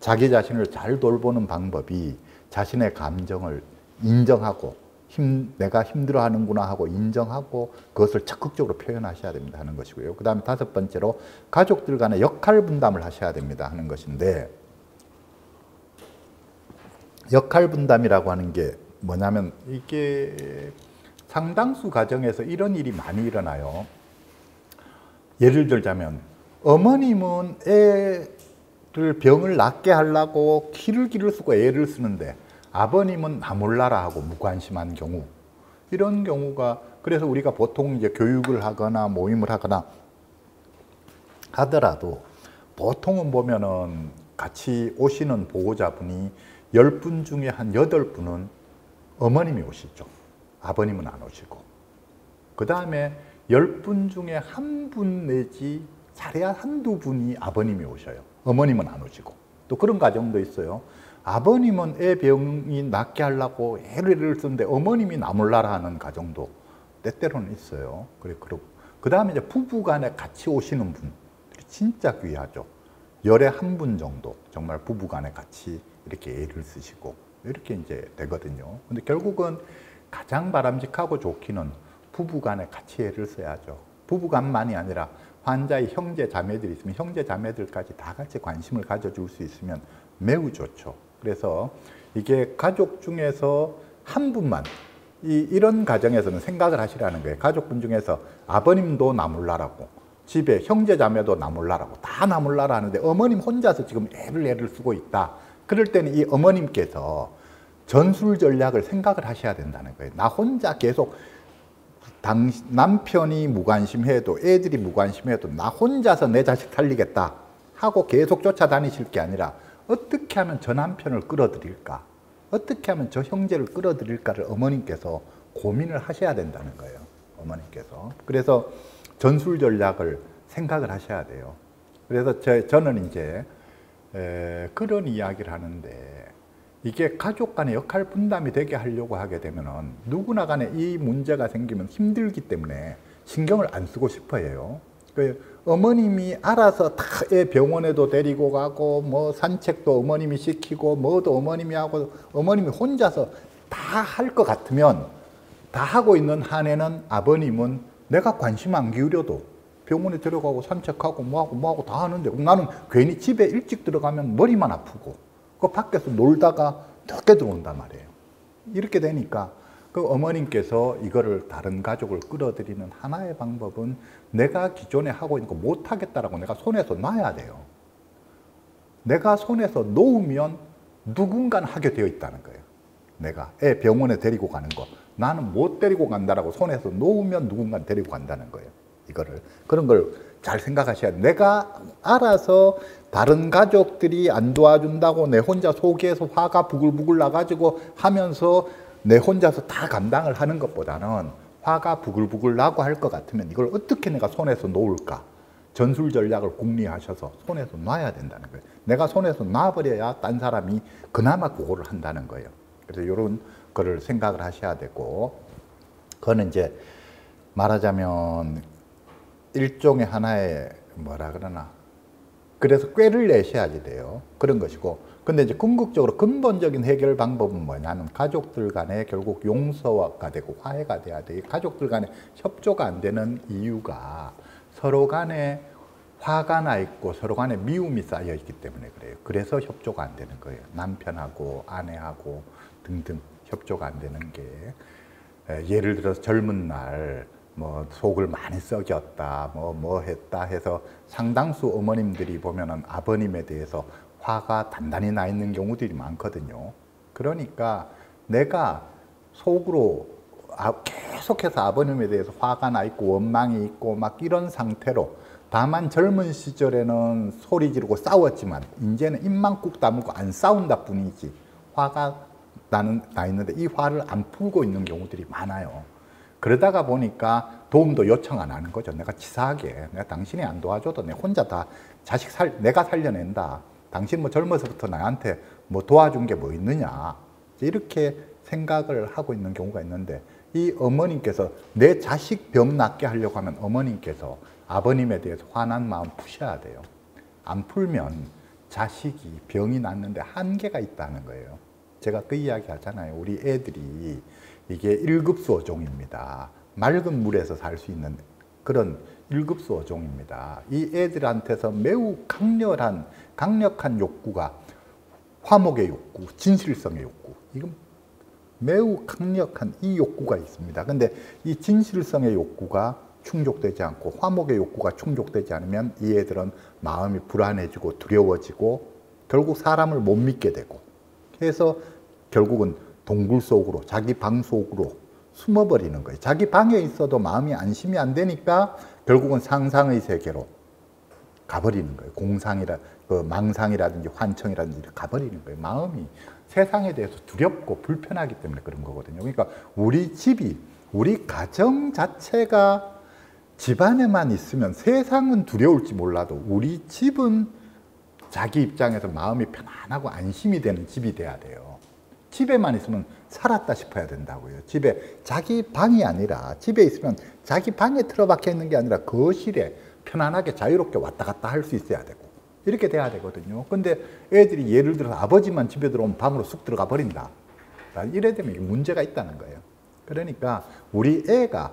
자기 자신을 잘 돌보는 방법이 자신의 감정을 인정하고 힘, 내가 힘들어하는구나 하고 인정하고 그것을 적극적으로 표현하셔야 됩니다 하는 것이고요. 그 다음에 다섯 번째로 가족들 간의 역할 분담을 하셔야 됩니다 하는 것인데 역할 분담이라고 하는 게 뭐냐면 이게 상당수 가정에서 이런 일이 많이 일어나요. 예를 들자면 어머님은 애를 병을 낫게 하려고 키를 기를 쓰고 애를 쓰는데 아버님은 나 몰라라 하고 무관심한 경우 이런 경우가 그래서 우리가 보통 이제 교육을 하거나 모임을 하거나 하더라도 보통은 보면은 같이 오시는 보호자분이 10분 중에 한 8분은 어머님이 오시죠. 아버님은 안 오시고. 그 다음에 10분 중에 한 분 내지 잘해야 한두 분이 아버님이 오셔요. 어머님은 안 오시고. 또 그런 가정도 있어요. 아버님은 애 병이 낫게 하려고 애를 쓰는데 어머님이 나몰라라 하는 가정도 때때로는 있어요. 그래, 그렇고. 그 다음에 이제 부부 간에 같이 오시는 분. 진짜 귀하죠. 열에 한 분 정도 정말 부부 간에 같이 이렇게 애를 쓰시고 이렇게 이제 되거든요. 근데 결국은 가장 바람직하고 좋기는 부부 간에 같이 애를 써야죠. 부부 간만이 아니라 환자의 형제 자매들이 있으면 형제 자매들까지 다 같이 관심을 가져줄 수 있으면 매우 좋죠. 그래서 이게 가족 중에서 한 분만 이, 이런 가정에서는 생각을 하시라는 거예요. 가족분 중에서 아버님도 나몰라라고 집에 형제 자매도 나몰라라고 다 나몰라라 하는데 어머님 혼자서 지금 애를 애를 쓰고 있다. 그럴 때는 이 어머님께서 전술 전략을 생각을 하셔야 된다는 거예요. 나 혼자 계속 당, 남편이 무관심해도 애들이 무관심해도 나 혼자서 내 자식 살리겠다 하고 계속 쫓아다니실 게 아니라 어떻게 하면 저 남편을 끌어들일까? 어떻게 하면 저 형제를 끌어들일까를 어머님께서 고민을 하셔야 된다는 거예요. 어머님께서. 그래서 전술 전략을 생각을 하셔야 돼요. 그래서 저, 저는 이제 에, 그런 이야기를 하는데 이게 가족 간의 역할 분담이 되게 하려고 하게 되면은 누구나 간에 이 문제가 생기면 힘들기 때문에 신경을 안 쓰고 싶어 해요. 그 어머님이 알아서 다 애 병원에도 데리고 가고 뭐 산책도 어머님이 시키고 뭐도 어머님이 하고 어머님이 혼자서 다 할 것 같으면 다 하고 있는 한에는 아버님은 내가 관심 안 기울여도 병원에 들어가고 산책하고 뭐하고 뭐하고 다 하는데 나는 괜히 집에 일찍 들어가면 머리만 아프고 그 밖에서 놀다가 늦게 들어온단 말이에요. 이렇게 되니까 그 어머님께서 이거를 다른 가족을 끌어들이는 하나의 방법은 내가 기존에 하고 있는 거 못하겠다라고 내가 손에서 놔야 돼요. 내가 손에서 놓으면 누군가는 하게 되어 있다는 거예요. 내가 애 병원에 데리고 가는 거. 나는 못 데리고 간다라고 손에서 놓으면 누군가 데리고 간다는 거예요. 이거를. 그런 걸 잘 생각하셔야 돼. 내가 알아서 다른 가족들이 안 도와준다고 내 혼자 속에서 화가 부글부글 나가지고 하면서 내 혼자서 다 감당을 하는 것보다는 화가 부글부글 나고 할 것 같으면 이걸 어떻게 내가 손에서 놓을까? 전술 전략을 궁리하셔서 손에서 놔야 된다는 거예요. 내가 손에서 놔버려야 딴 사람이 그나마 그거를 한다는 거예요. 그래서 이런 거를 생각을 하셔야 되고, 그거는 이제 말하자면 일종의 하나의 뭐라 그러나 그래서 꾀를 내셔야지 돼요. 그런 것이고. 근데 이제 궁극적으로 근본적인 해결 방법은 뭐냐면 가족들 간에 결국 용서가 되고 화해가 돼야 돼. 가족들 간에 협조가 안 되는 이유가 서로 간에 화가 나 있고 서로 간에 미움이 쌓여 있기 때문에 그래요. 그래서 협조가 안 되는 거예요. 남편하고 아내하고 등등 협조가 안 되는 게 예를 들어서 젊은 날 뭐 속을 많이 썩였다, 뭐, 뭐 했다 해서 상당수 어머님들이 보면은 아버님에 대해서 화가 단단히 나 있는 경우들이 많거든요. 그러니까 내가 속으로 아, 계속해서 아버님에 대해서 화가 나 있고 원망이 있고 막 이런 상태로 다만 젊은 시절에는 소리 지르고 싸웠지만 이제는 입만 꾹 다물고 안 싸운다 뿐이지 화가 나는 나 있는데 이 화를 안 풀고 있는 경우들이 많아요. 그러다가 보니까 도움도 요청 안 하는 거죠. 내가 치사하게 내가 당신이 안 도와줘도 내 혼자 다 자식 살 내가 살려낸다. 당신 뭐 젊어서부터 나한테 뭐 도와준 게 뭐 있느냐 이렇게 생각을 하고 있는 경우가 있는데 이 어머님께서 내 자식 병 낫게 하려고 하면 어머님께서 아버님에 대해서 화난 마음 푸셔야 돼요. 안 풀면 자식이 병이 났는데 한계가 있다는 거예요. 제가 그 이야기 하잖아요. 우리 애들이 이게 1급수 어종입니다. 맑은 물에서 살 수 있는 그런 1급수 어종입니다. 이 애들한테서 매우 강렬한, 강력한 욕구가 화목의 욕구, 진실성의 욕구. 이건 매우 강력한 이 욕구가 있습니다. 근데 이 진실성의 욕구가 충족되지 않고 화목의 욕구가 충족되지 않으면 이 애들은 마음이 불안해지고 두려워지고 결국 사람을 못 믿게 되고 그래서 결국은 동굴 속으로 자기 방 속으로 숨어버리는 거예요. 자기 방에 있어도 마음이 안심이 안 되니까 결국은 상상의 세계로 가버리는 거예요. 공상이라 그 망상이라든지 환청이라든지 가버리는 거예요. 마음이 세상에 대해서 두렵고 불편하기 때문에 그런 거거든요. 그러니까 우리 집이 우리 가정 자체가 집안에만 있으면 세상은 두려울지 몰라도 우리 집은 자기 입장에서 마음이 편안하고 안심이 되는 집이 돼야 돼요. 집에만 있으면 살았다 싶어야 된다고요. 집에 자기 방이 아니라 집에 있으면 자기 방에 틀어박혀 있는 게 아니라 거실에 편안하게 자유롭게 왔다 갔다 할 수 있어야 되고 이렇게 돼야 되거든요. 근데 애들이 예를 들어서 아버지만 집에 들어오면 방으로 쑥 들어가 버린다. 이래 되면 문제가 있다는 거예요. 그러니까 우리 애가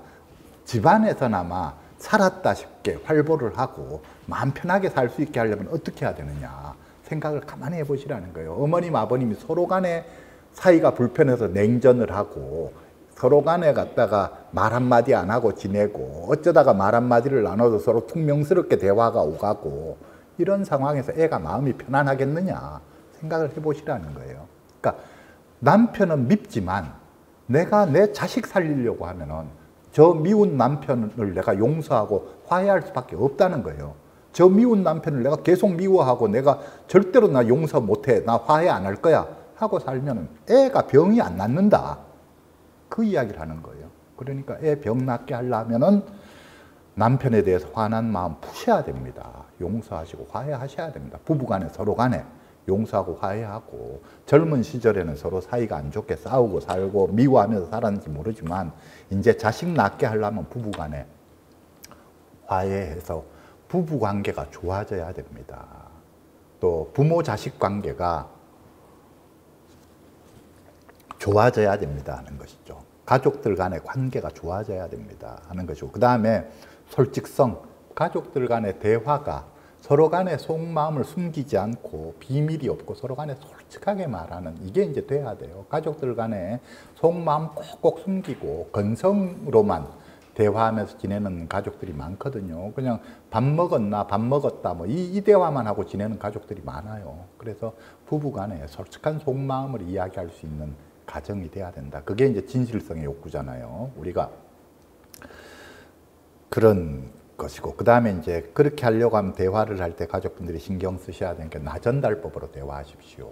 집안에서나마 살았다 싶게 활보를 하고 마음 편하게 살 수 있게 하려면 어떻게 해야 되느냐 생각을 가만히 해보시라는 거예요. 어머님, 아버님이 서로 간에 사이가 불편해서 냉전을 하고 서로 간에 갔다가 말 한마디 안 하고 지내고 어쩌다가 말 한마디를 나눠서 서로 퉁명스럽게 대화가 오가고 이런 상황에서 애가 마음이 편안하겠느냐 생각을 해보시라는 거예요. 그러니까 남편은 밉지만 내가 내 자식 살리려고 하면은 저 미운 남편을 내가 용서하고 화해할 수밖에 없다는 거예요. 저 미운 남편을 내가 계속 미워하고 내가 절대로 나 용서 못해, 나 화해 안 할 거야 하고 살면 애가 병이 안 낫는다. 그 이야기를 하는 거예요. 그러니까 애 병 낫게 하려면은 남편에 대해서 화난 마음 푸셔야 됩니다. 용서하시고 화해하셔야 됩니다. 부부간에 서로 간에. 용서하고 화해하고 젊은 시절에는 서로 사이가 안 좋게 싸우고 살고 미워하면서 살았는지 모르지만 이제 자식 낳게 하려면 부부간에 화해해서 부부 관계가 좋아져야 됩니다. 또 부모 자식 관계가 좋아져야 됩니다 하는 것이죠. 가족들 간의 관계가 좋아져야 됩니다 하는 것이고 그 다음에 솔직성, 가족들 간의 대화가 서로 간에 속마음을 숨기지 않고 비밀이 없고 서로 간에 솔직하게 말하는 이게 이제 돼야 돼요. 가족들 간에 속마음 꼭꼭 숨기고 건성으로만 대화하면서 지내는 가족들이 많거든요. 그냥 밥 먹었나, 밥 먹었다, 뭐 이, 이 대화만 하고 지내는 가족들이 많아요. 그래서 부부 간에 솔직한 속마음을 이야기할 수 있는 가정이 돼야 된다. 그게 이제 진실성의 욕구잖아요. 우리가 그런 것이고 그 다음에 이제 그렇게 하려고 하면 대화를 할 때 가족분들이 신경 쓰셔야 게 나전달법으로 대화하십시오.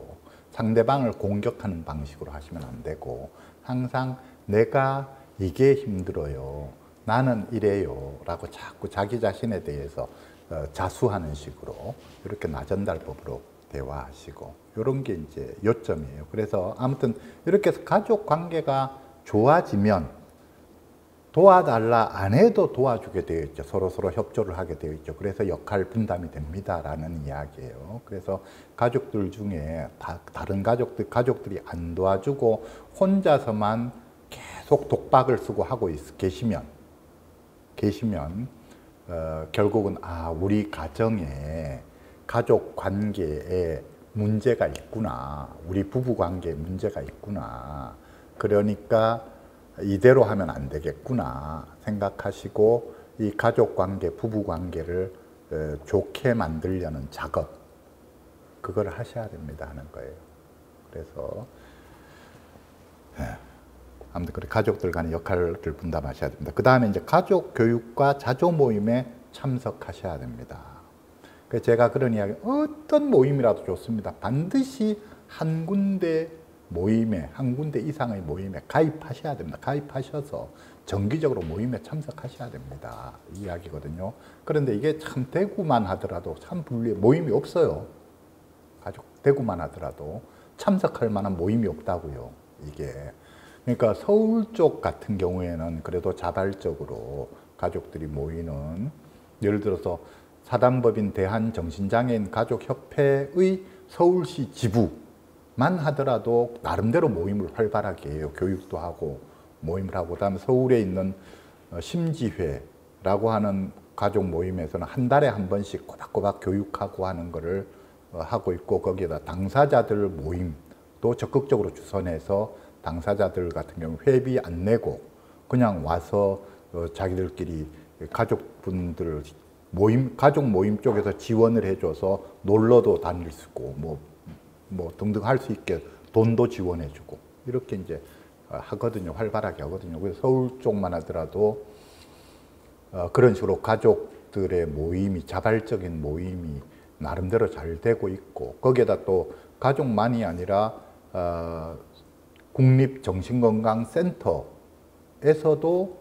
상대방을 공격하는 방식으로 하시면 안 되고 항상 내가 이게 힘들어요. 나는 이래요. 라고 자꾸 자기 자신에 대해서 어, 자수하는 식으로 이렇게 나전달법으로 대화하시고 이런 게 이제 요점이에요. 그래서 아무튼 이렇게 해서 가족 관계가 좋아지면 도와달라 안 해도 도와주게 되어 있죠. 서로 서로 협조를 하게 되어 있죠. 그래서 역할 분담이 됩니다라는 이야기예요. 그래서 가족들 중에 다, 다른 가족들 가족들이 안 도와주고 혼자서만 계속 독박을 쓰고 하고 있, 계시면 계시면 어, 결국은 아 우리 가정에 가족 관계에 문제가 있구나. 우리 부부 관계에 문제가 있구나. 그러니까 이대로 하면 안 되겠구나 생각하시고 이 가족 관계, 부부 관계를 어, 좋게 만들려는 작업 그걸 하셔야 됩니다 하는 거예요. 그래서 예, 아무튼 그래 가족들 간의 역할을 분담하셔야 됩니다. 그 다음에 이제 가족 교육과 자조 모임에 참석하셔야 됩니다. 그 제가 그런 이야기 어떤 모임이라도 좋습니다. 반드시 한 군데 모임에 한 군데 이상의 모임에 가입하셔야 됩니다. 가입하셔서 정기적으로 모임에 참석하셔야 됩니다. 이야기거든요. 그런데 이게 참 대구만 하더라도 참 분리 모임이 없어요. 가족 대구만 하더라도 참석할 만한 모임이 없다고요. 이게 그러니까 서울 쪽 같은 경우에는 그래도 자발적으로 가족들이 모이는 예를 들어서 사단법인 대한정신장애인 가족협회의 서울시 지부 만 하더라도 나름대로 모임을 활발하게 해요. 교육도 하고 모임을 하고 그다음에 서울에 있는 어, 심지회라고 하는 가족 모임에서는 한 달에 한 번씩 꼬박꼬박 교육하고 하는 거를 어, 하고 있고 거기에다 당사자들 모임도 적극적으로 주선해서 당사자들 같은 경우 회비 안 내고 그냥 와서 어, 자기들끼리 가족분들 모임 가족 모임 쪽에서 지원을 해줘서 놀러도 다닐 수 있고 뭐 뭐 등등 할 수 있게 돈도 지원해주고 이렇게 이제 하거든요. 활발하게 하거든요. 그래서 서울 쪽만 하더라도 어, 그런 식으로 가족들의 모임이 자발적인 모임이 나름대로 잘 되고 있고 거기에다 또 가족만이 아니라 어, 국립정신건강센터에서도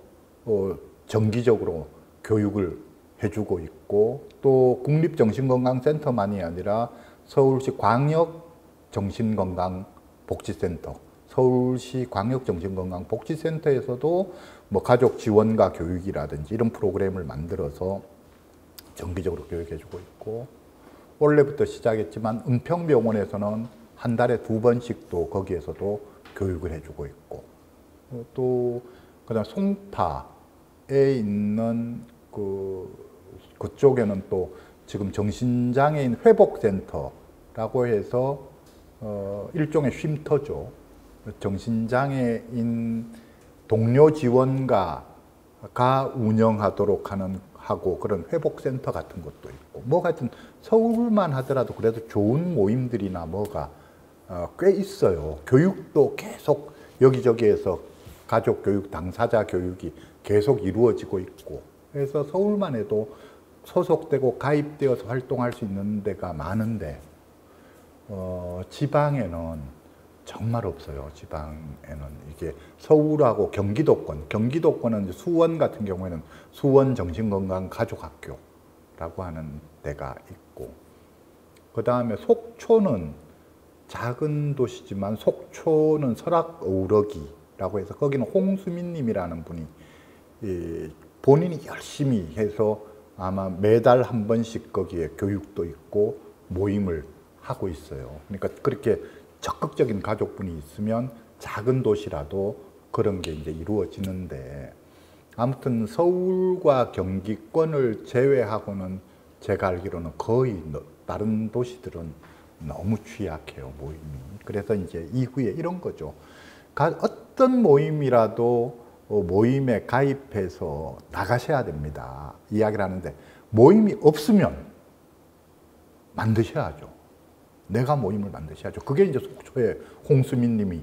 어, 정기적으로 교육을 해주고 있고 또 국립정신건강센터만이 아니라 서울시 광역 정신건강복지센터, 서울시 광역정신건강복지센터에서도 뭐 가족 지원과 교육이라든지 이런 프로그램을 만들어서 정기적으로 교육해주고 있고 원래부터 시작했지만 은평병원에서는 한 달에 두 번씩 또 거기에서도 교육을 해주고 있고 또 그다음 송파에 있는 그 그쪽에는 또 지금 정신장애인 회복센터라고 해서 어, 일종의 쉼터죠. 정신장애인 동료 지원가가 운영하도록 하는 하고 그런 회복센터 같은 것도 있고 뭐 같은 서울만 하더라도 그래도 좋은 모임들이나 뭐가 어, 꽤 있어요. 교육도 계속 여기저기에서 가족 교육, 당사자 교육이 계속 이루어지고 있고 그래서 서울만 해도 소속되고 가입되어서 활동할 수 있는 데가 많은데 어, 지방에는 정말 없어요. 지방에는 이게 서울하고 경기도권, 경기도권은 수원 같은 경우에는 수원 정신건강 가족학교라고 하는 데가 있고, 그 다음에 속초는 작은 도시지만 속초는 설악 어우러기라고 해서 거기는 홍수민님이라는 분이 본인이 열심히 해서 아마 매달 한 번씩 거기에 교육도 있고 모임을 하고 있어요. 그러니까 그렇게 적극적인 가족분이 있으면 작은 도시라도 그런 게 이제 이루어지는데 아무튼 서울과 경기권을 제외하고는 제가 알기로는 거의 다른 도시들은 너무 취약해요 모임이. 그래서 이제 이후에 이런 거죠. 어떤 모임이라도 어, 모임에 가입해서 나가셔야 됩니다. 이야기를 하는데 모임이 없으면 만드셔야죠. 내가 모임을 만드셔야죠. 그게 이제 속초에 홍수민 님이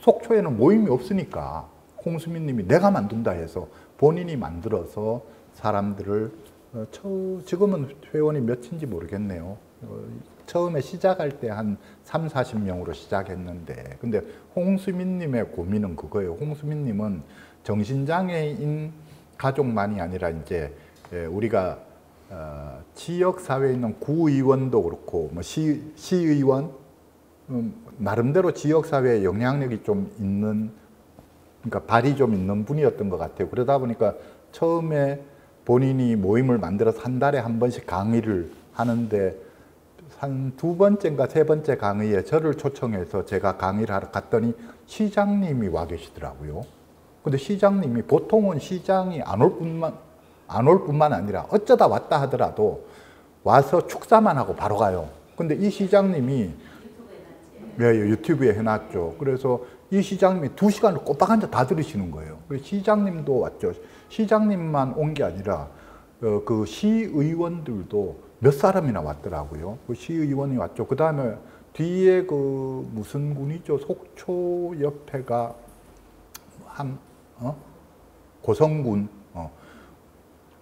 속초에는 모임이 없으니까 홍수민 님이 내가 만든다 해서 본인이 만들어서 사람들을 어, 처, 지금은 회원이 몇인지 모르겠네요. 어, 처음에 시작할 때 한 3, 40명으로 시작했는데 근데 홍수민 님의 고민은 그거예요. 홍수민 님은 정신장애인 가족만이 아니라 이제 예, 우리가 어, 지역 사회에 있는 구의원도 그렇고 뭐 시, 시의원 음, 나름대로 지역 사회에 영향력이 좀 있는 그러니까 발이 좀 있는 분이었던 것 같아요. 그러다 보니까 처음에 본인이 모임을 만들어서 한 달에 한 번씩 강의를 하는데 한 두 번째인가 세 번째 강의에 저를 초청해서 제가 강의를 하러 갔더니 시장님이 와 계시더라고요. 근데 시장님이 보통은 시장이 안 올 뿐만 안 올 뿐만 아니라 어쩌다 왔다 하더라도 와서 축사만 하고 바로 가요. 근데 이 시장님이 네, 유튜브에 해놨죠. 그래서 이 시장님이 두 시간을 꼬박 앉아 다 들으시는 거예요. 시장님도 왔죠. 시장님만 온 게 아니라 어, 그 시의원들도 몇 사람이나 왔더라고요. 그 시의원이 왔죠. 그 다음에 뒤에 그 무슨 군이죠? 속초 옆에가 한 어? 고성군 어.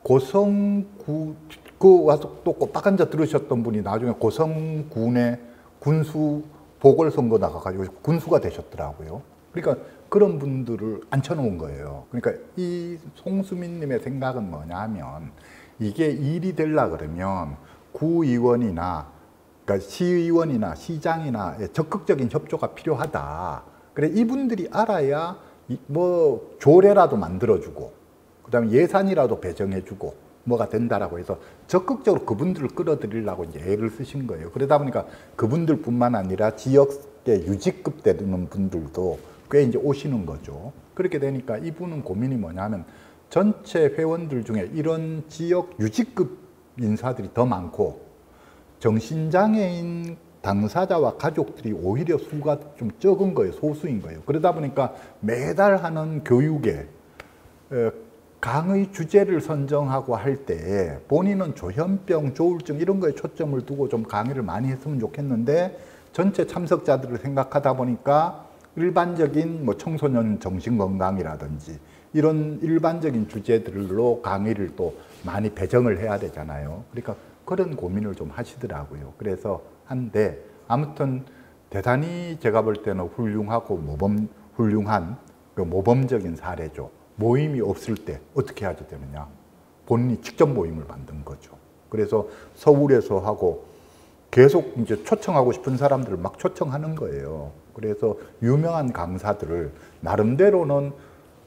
고성구 그 와서 또 꼬박 앉아 들으셨던 분이 나중에 고성군의 군수 보궐선거 나가가지고 군수가 되셨더라고요. 그러니까 그런 분들을 앉혀놓은 거예요. 그러니까 이 송수민님의 생각은 뭐냐면 이게 일이 되려 그러면 구의원이나 그러니까 시의원이나 시장이나 적극적인 협조가 필요하다. 그래 이분들이 알아야 뭐 조례라도 만들어주고 그다음에 예산이라도 배정해주고 뭐가 된다라고 해서 적극적으로 그분들을 끌어들이려고 이제 애를 쓰신 거예요. 그러다 보니까 그분들뿐만 아니라 지역에 유직급 되는 분들도 꽤 이제 오시는 거죠. 그렇게 되니까 이분은 고민이 뭐냐면 전체 회원들 중에 이런 지역 유직급 인사들이 더 많고 정신장애인 당사자와 가족들이 오히려 수가 좀 적은 거예요. 소수인 거예요. 그러다 보니까 매달 하는 교육에 강의 주제를 선정하고 할 때 본인은 조현병, 조울증 이런 거에 초점을 두고 좀 강의를 많이 했으면 좋겠는데 전체 참석자들을 생각하다 보니까 일반적인 뭐 청소년 정신건강이라든지 이런 일반적인 주제들로 강의를 또 많이 배정을 해야 되잖아요. 그러니까 그런 고민을 좀 하시더라고요. 그래서 한데 아무튼 대단히 제가 볼 때는 훌륭하고 모범 훌륭한 그 모범적인 사례죠. 모임이 없을 때 어떻게 하게 되느냐. 본인이 직접 모임을 만든 거죠. 그래서 서울에서 하고 계속 이제 초청하고 싶은 사람들을 막 초청하는 거예요. 그래서 유명한 강사들을 나름대로는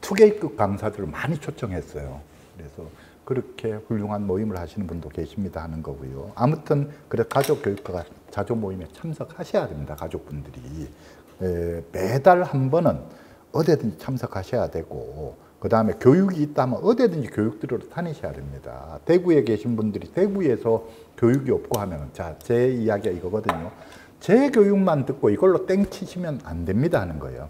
투게이급 강사들을 많이 초청했어요. 그래서 그렇게 훌륭한 모임을 하시는 분도 계십니다 하는 거고요. 아무튼 그래 가족 교육과 자조 모임에 참석하셔야 됩니다. 가족분들이 에, 매달 한 번은 어디든지 참석하셔야 되고 그 다음에 교육이 있다면 어디든지 교육 들으러 다니셔야 됩니다. 대구에 계신 분들이 대구에서 교육이 없고 하면 자, 제 이야기가 이거거든요. 제 교육만 듣고 이걸로 땡 치시면 안 됩니다 하는 거예요.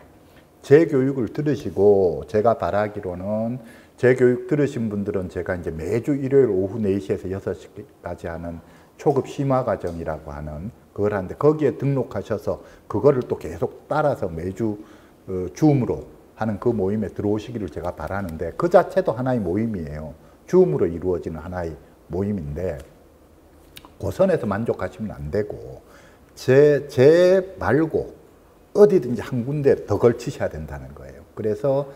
제 교육을 들으시고 제가 바라기로는 제 교육 들으신 분들은 제가 이제 매주 일요일 오후 4시에서 6시까지 하는 초급 심화 과정이라고 하는 그걸 하는데 거기에 등록하셔서 그거를 또 계속 따라서 매주 어, 줌으로 하는 그 모임에 들어오시기를 제가 바라는데 그 자체도 하나의 모임이에요. 줌으로 이루어지는 하나의 모임인데 고선에서 만족하시면 안 되고 제, 제 말고 어디든지 한 군데 더 걸치셔야 된다는 거예요. 그래서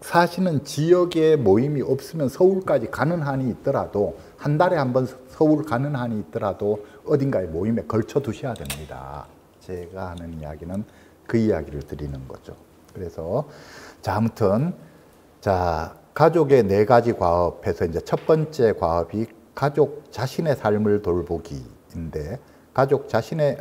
사시는 지역에 모임이 없으면 서울까지 가는 한이 있더라도 한 달에 한 번 서울 가는 한이 있더라도 어딘가에 모임에 걸쳐 두셔야 됩니다. 제가 하는 이야기는 그 이야기를 드리는 거죠. 그래서 자 아무튼 자 가족의 네 가지 과업에서 이제 첫 번째 과업이 가족 자신의 삶을 돌보기인데 가족 자신의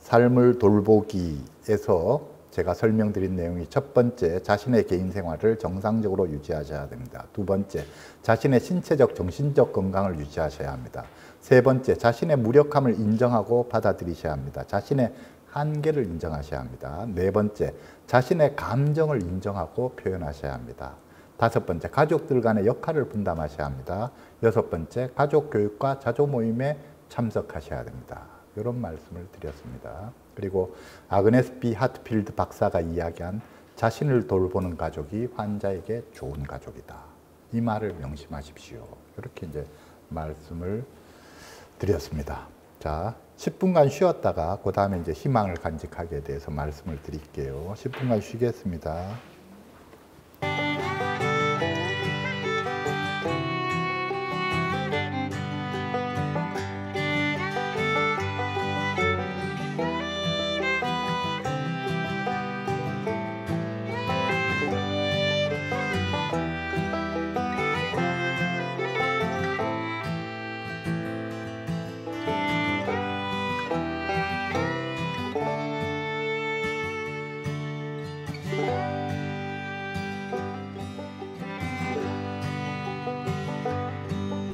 삶을 돌보기 에서 제가 설명드린 내용이 첫 번째, 자신의 개인 생활을 정상적으로 유지하셔야 됩니다. 두 번째, 자신의 신체적, 정신적 건강을 유지하셔야 합니다. 세 번째, 자신의 무력함을 인정하고 받아들이셔야 합니다. 자신의 한계를 인정하셔야 합니다. 네 번째, 자신의 감정을 인정하고 표현하셔야 합니다. 다섯 번째, 가족들 간의 역할을 분담하셔야 합니다. 여섯 번째, 가족 교육과 자조 모임에 참석하셔야 됩니다. 이런 말씀을 드렸습니다. 그리고 아그네스 비 하트필드 박사가 이야기한 자신을 돌보는 가족이 환자에게 좋은 가족이다. 이 말을 명심하십시오. 이렇게 이제 말씀을 드렸습니다. 자, 10분간 쉬었다가 그 다음에 이제 희망을 간직하게 대해서 말씀을 드릴게요. 10분간 쉬겠습니다.